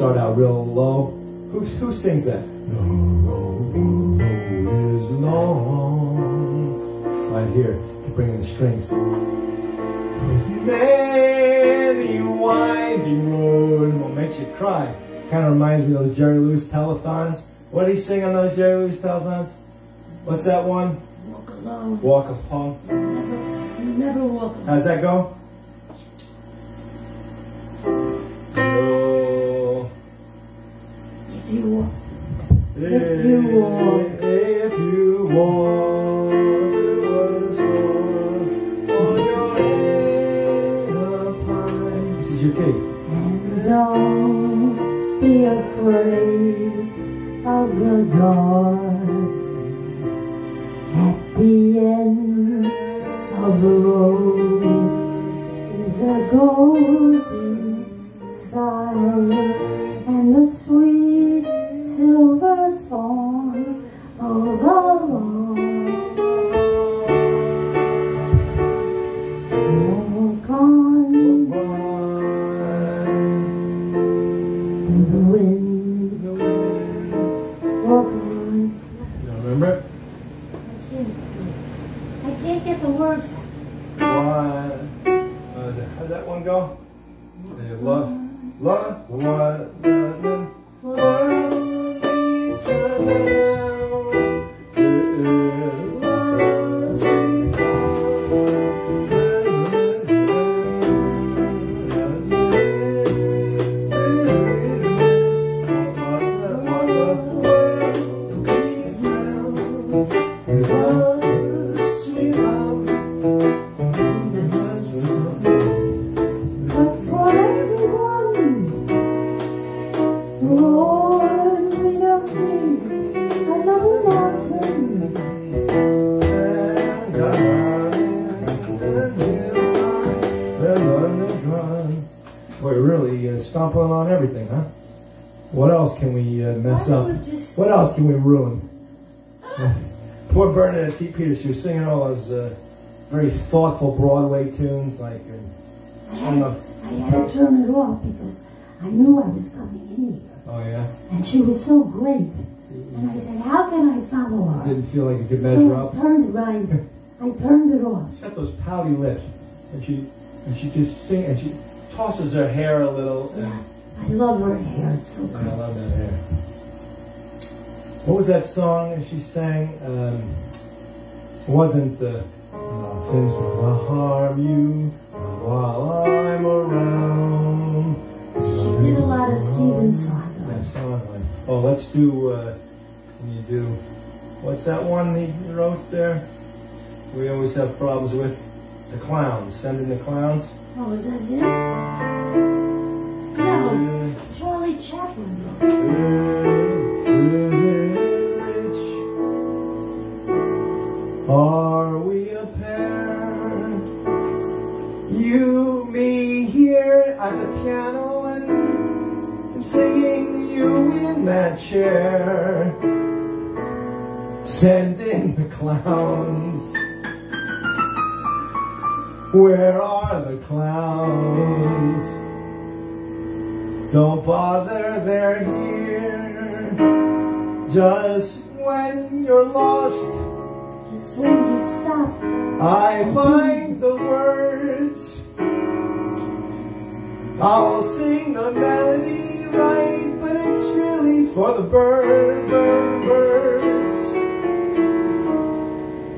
start out real low. Who who sings that? The road is long. Right here, keep bringing the strings. Many winding road will makes you cry? Kind of reminds me of those Jerry Lewis telethons. What did he sing on those Jerry Lewis telethons? What's that one? Walk alone. Walk upon. Never, never walk alone. How's that go? And I said, how can I follow her? didn't feel like you could measure So I up. turned it right. I turned it off. She's got those pouty lips, and she and she just sing and she tosses her hair a little. And, Yeah, I love her hair. It's so I love that hair. What was that song that she sang? Um, it wasn't the uh, things will harm you while I'm around. She did a lot of Stephen That Sondheim. song. like- Oh, let's do. Uh, you do, what's that one he wrote there? We always have problems with the clowns. Sending the clowns. Oh, is that him? No, Charlie Chaplin. In that chair. Sending the clowns. Where are the clowns? Don't bother, they're here. Just when you're lost, Just when you stopped. I find the words. I'll sing the melody right, but it's for the bird, bird, birds.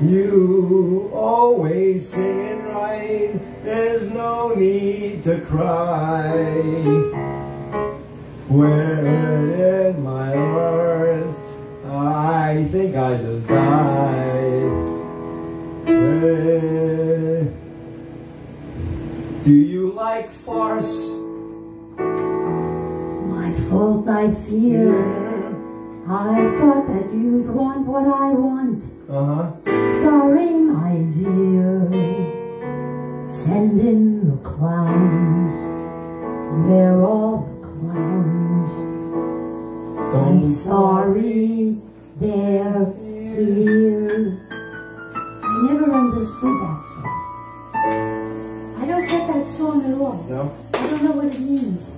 You always sing it right. There's no need to cry. Where did my words? I think I just died. Eh, Do you like farce? Fault, I fear. I thought that you'd want what I want. Uh huh. Sorry, my dear. Send in the clowns. They're all the clowns. I'm sorry, they're here. I never understood that song. I don't get that song at all. No, I don't know what it means.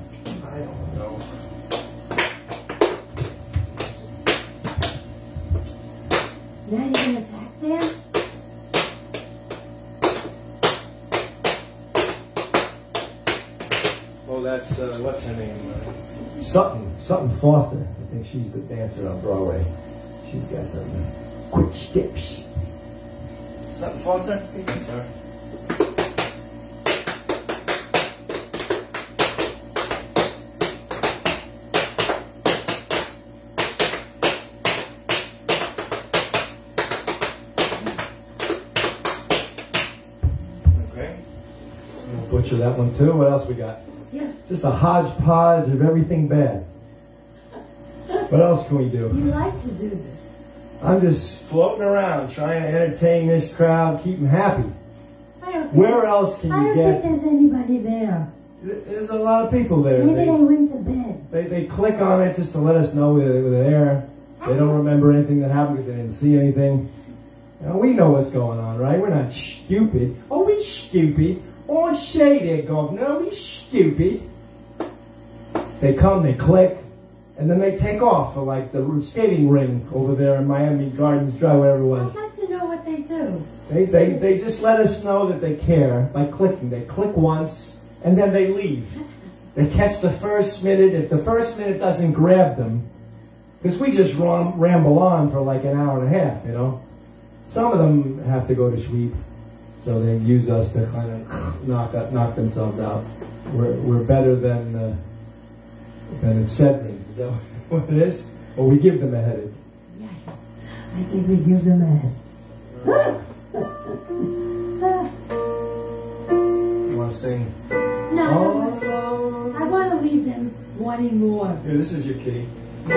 Now you're back dance? Oh, that's uh, what's her name? Uh, Sutton. Sutton Foster. I think she's the dancer on Broadway. She's got some quick steps. Sutton Foster. I We'll that one too. What else we got? Yeah. Just a hodgepodge of everything bad. What else can we do? You like to do this. I'm just floating around trying to entertain this crowd, keep them happy. I don't think, Where else can you get? I don't think there's anybody there. There's a lot of people there. Maybe they They, went to bed. they, they click on it just to let us know we're, we're there. They don't remember anything that happened because they didn't see anything. We know what's going on, right? We're not stupid. Oh, we stupid. Oh, I say there, governor. We stupid. They come, they click, and then they take off for like the skating ring over there in Miami Gardens Drive, whatever it was. I'd like to know what they do. They, they, they just let us know that they care by clicking. They click once and then they leave. They catch the first minute. If the first minute doesn't grab them, because we just ram- ramble on for like an hour and a half, you know. Some of them have to go to sleep, so they use us to kind of knock up, knock themselves out. We're, we're better than uh, than Excedrin. Is that what it is? Or we give them a headache. Yeah, I think we give them a headache. You want to sing? No, Oh, I want to leave them wanting more. Here, this is your kitty. My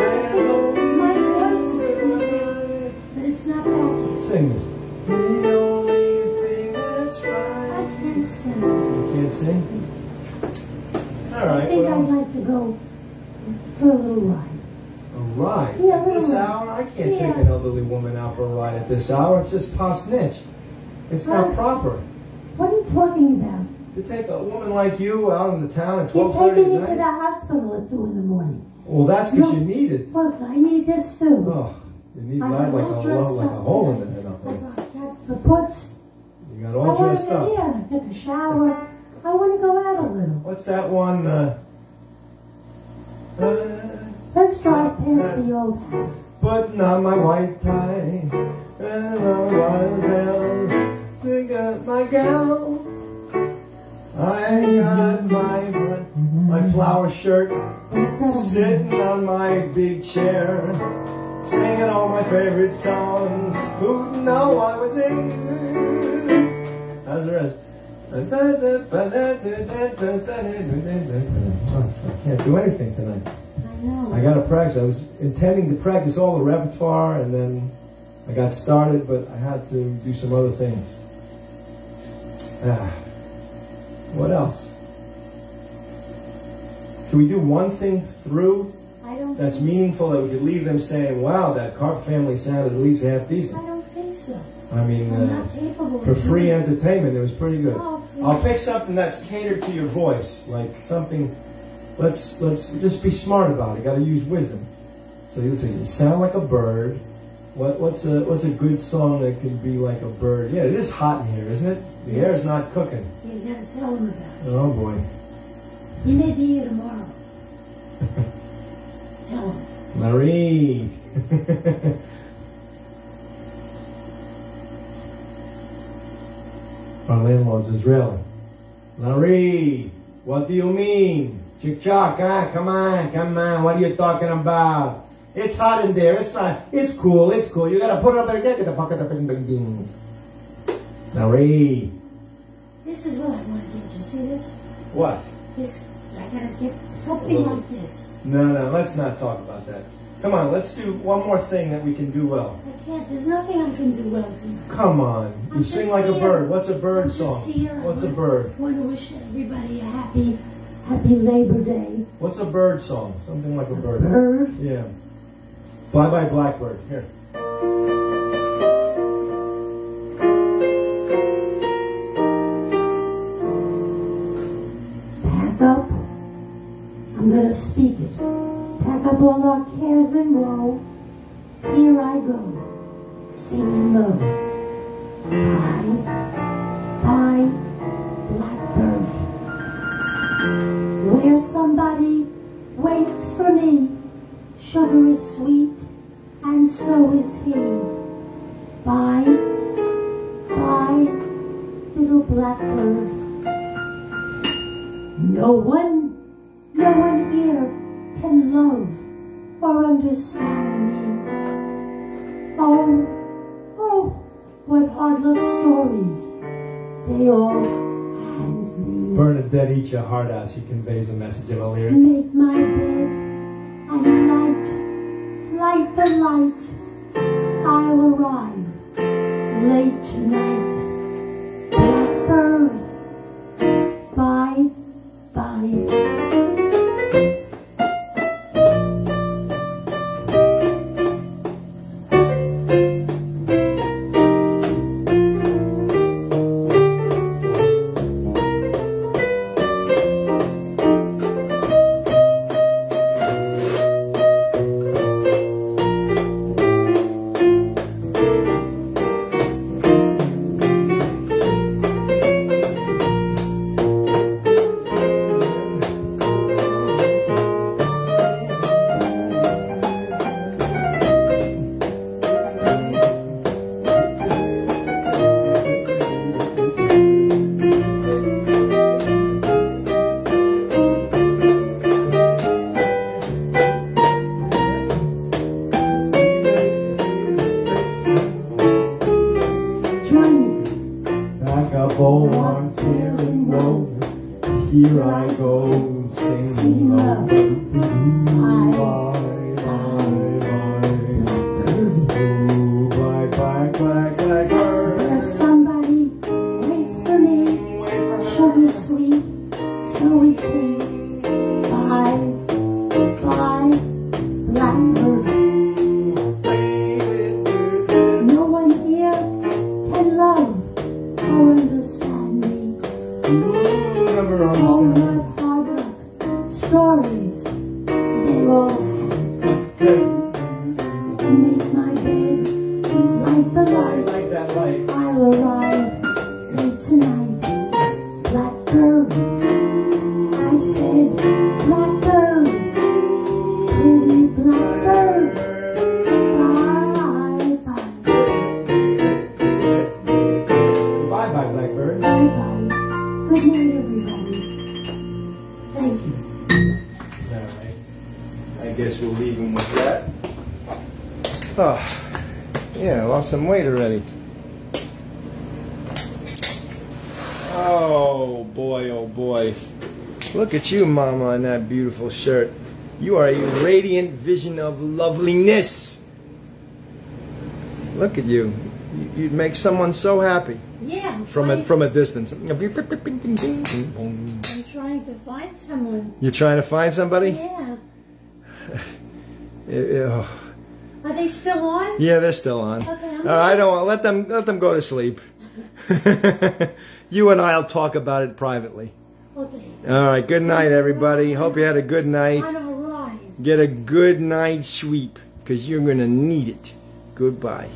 voice is good, but it's not that Sing this. You can't sing? I right, think I'd like to go for a little ride. a ride. Yeah, At this little- hour? I can't yeah. take an elderly woman out for a ride at this hour. It's just past niche. It's not Oh. proper What are you talking about? to take a woman like you out in the town at 12.30 You're 12.30 taking me to the hospital at 2 in the morning. Well, that's because No. you need it. Look, I need this too. Oh, you need I'm that like all a, like a hole in the head up I there. got got the puts. You got I all want dressed up. yeah, I took a shower. I want to go out a little. What's that one? Uh, uh, Let's drive past the old house. Putting on my white tie and my wild bells. We got my gal. I got my my flower shirt, sitting on my big chair, singing all my favorite songs. Who know I was in? How's the rest? I can't do anything tonight. I know. I got to practice. I was intending to practice all the repertoire, and then I got started, but I had to do some other things. Ah, what else? Can we do one thing through I don't that's meaningful that we could leave them saying, "Wow, that Karp family sounded at least half decent." I don't think so. I mean, uh, for free entertainment, it was pretty good. Oh. I'll pick something that's catered to your voice, like something. Let's let's just be smart about it. Got to use wisdom. So you say you sound like a bird. What what's a what's a good song that could be like a bird? Yeah, it is hot in here, isn't it? The air's not cooking. You gotta tell him about it. Oh boy, He may be here tomorrow. tell him. Marie. Our landlord's Israeli. Larry, what do you mean? Chick chock, huh? Ah, come on, come on. What are you talking about? It's hot in there. It's not. It's cool. It's cool. You gotta put it up there. Get the pocket up in bing bing. Larry. This is what I want to get. You see this? What? This. I gotta get something like this. No, no. Let's not talk about that. Come on. Let's do one more thing that we can do well. I can't. There's nothing I can do well tonight. Come on. You I'm sing just like a bird. What's a bird I'm song? here. What's a I bird? I want to wish everybody a happy, happy Labor Day. What's a bird song? Something like a bird. Bird. Yeah. Bye bye Blackbird. Here. Back up. I'm gonna speak it. Pack up all our cares and woe. Here I go, singing low. Bye, bye, blackbird. Where somebody waits for me. Sugar is sweet, and so is he. Bye, bye, little blackbird. No one, no one here can love or understand me. Oh, oh, what hard luck stories they all hand me. Bernadette eat your heart out. She conveys the message of a lyric. Make my bed and light, light the light. I'll arrive late tonight. Blackbird, bye, bye. At you, Mama, in that beautiful shirt. You are a radiant vision of loveliness. Look at you. You- You'd make someone so happy Yeah, from a from a distance. I'm trying to find someone. You're trying to find somebody? Yeah. Yeah. Are they still on? Yeah, they're still on. Okay, I'm Uh, I don't want let them let them go to sleep. you and I'll talk about it privately. Okay. All right. Good night, everybody. Hope you had a good night. On a ride. Get a good night sweep because you're gonna need it. Goodbye.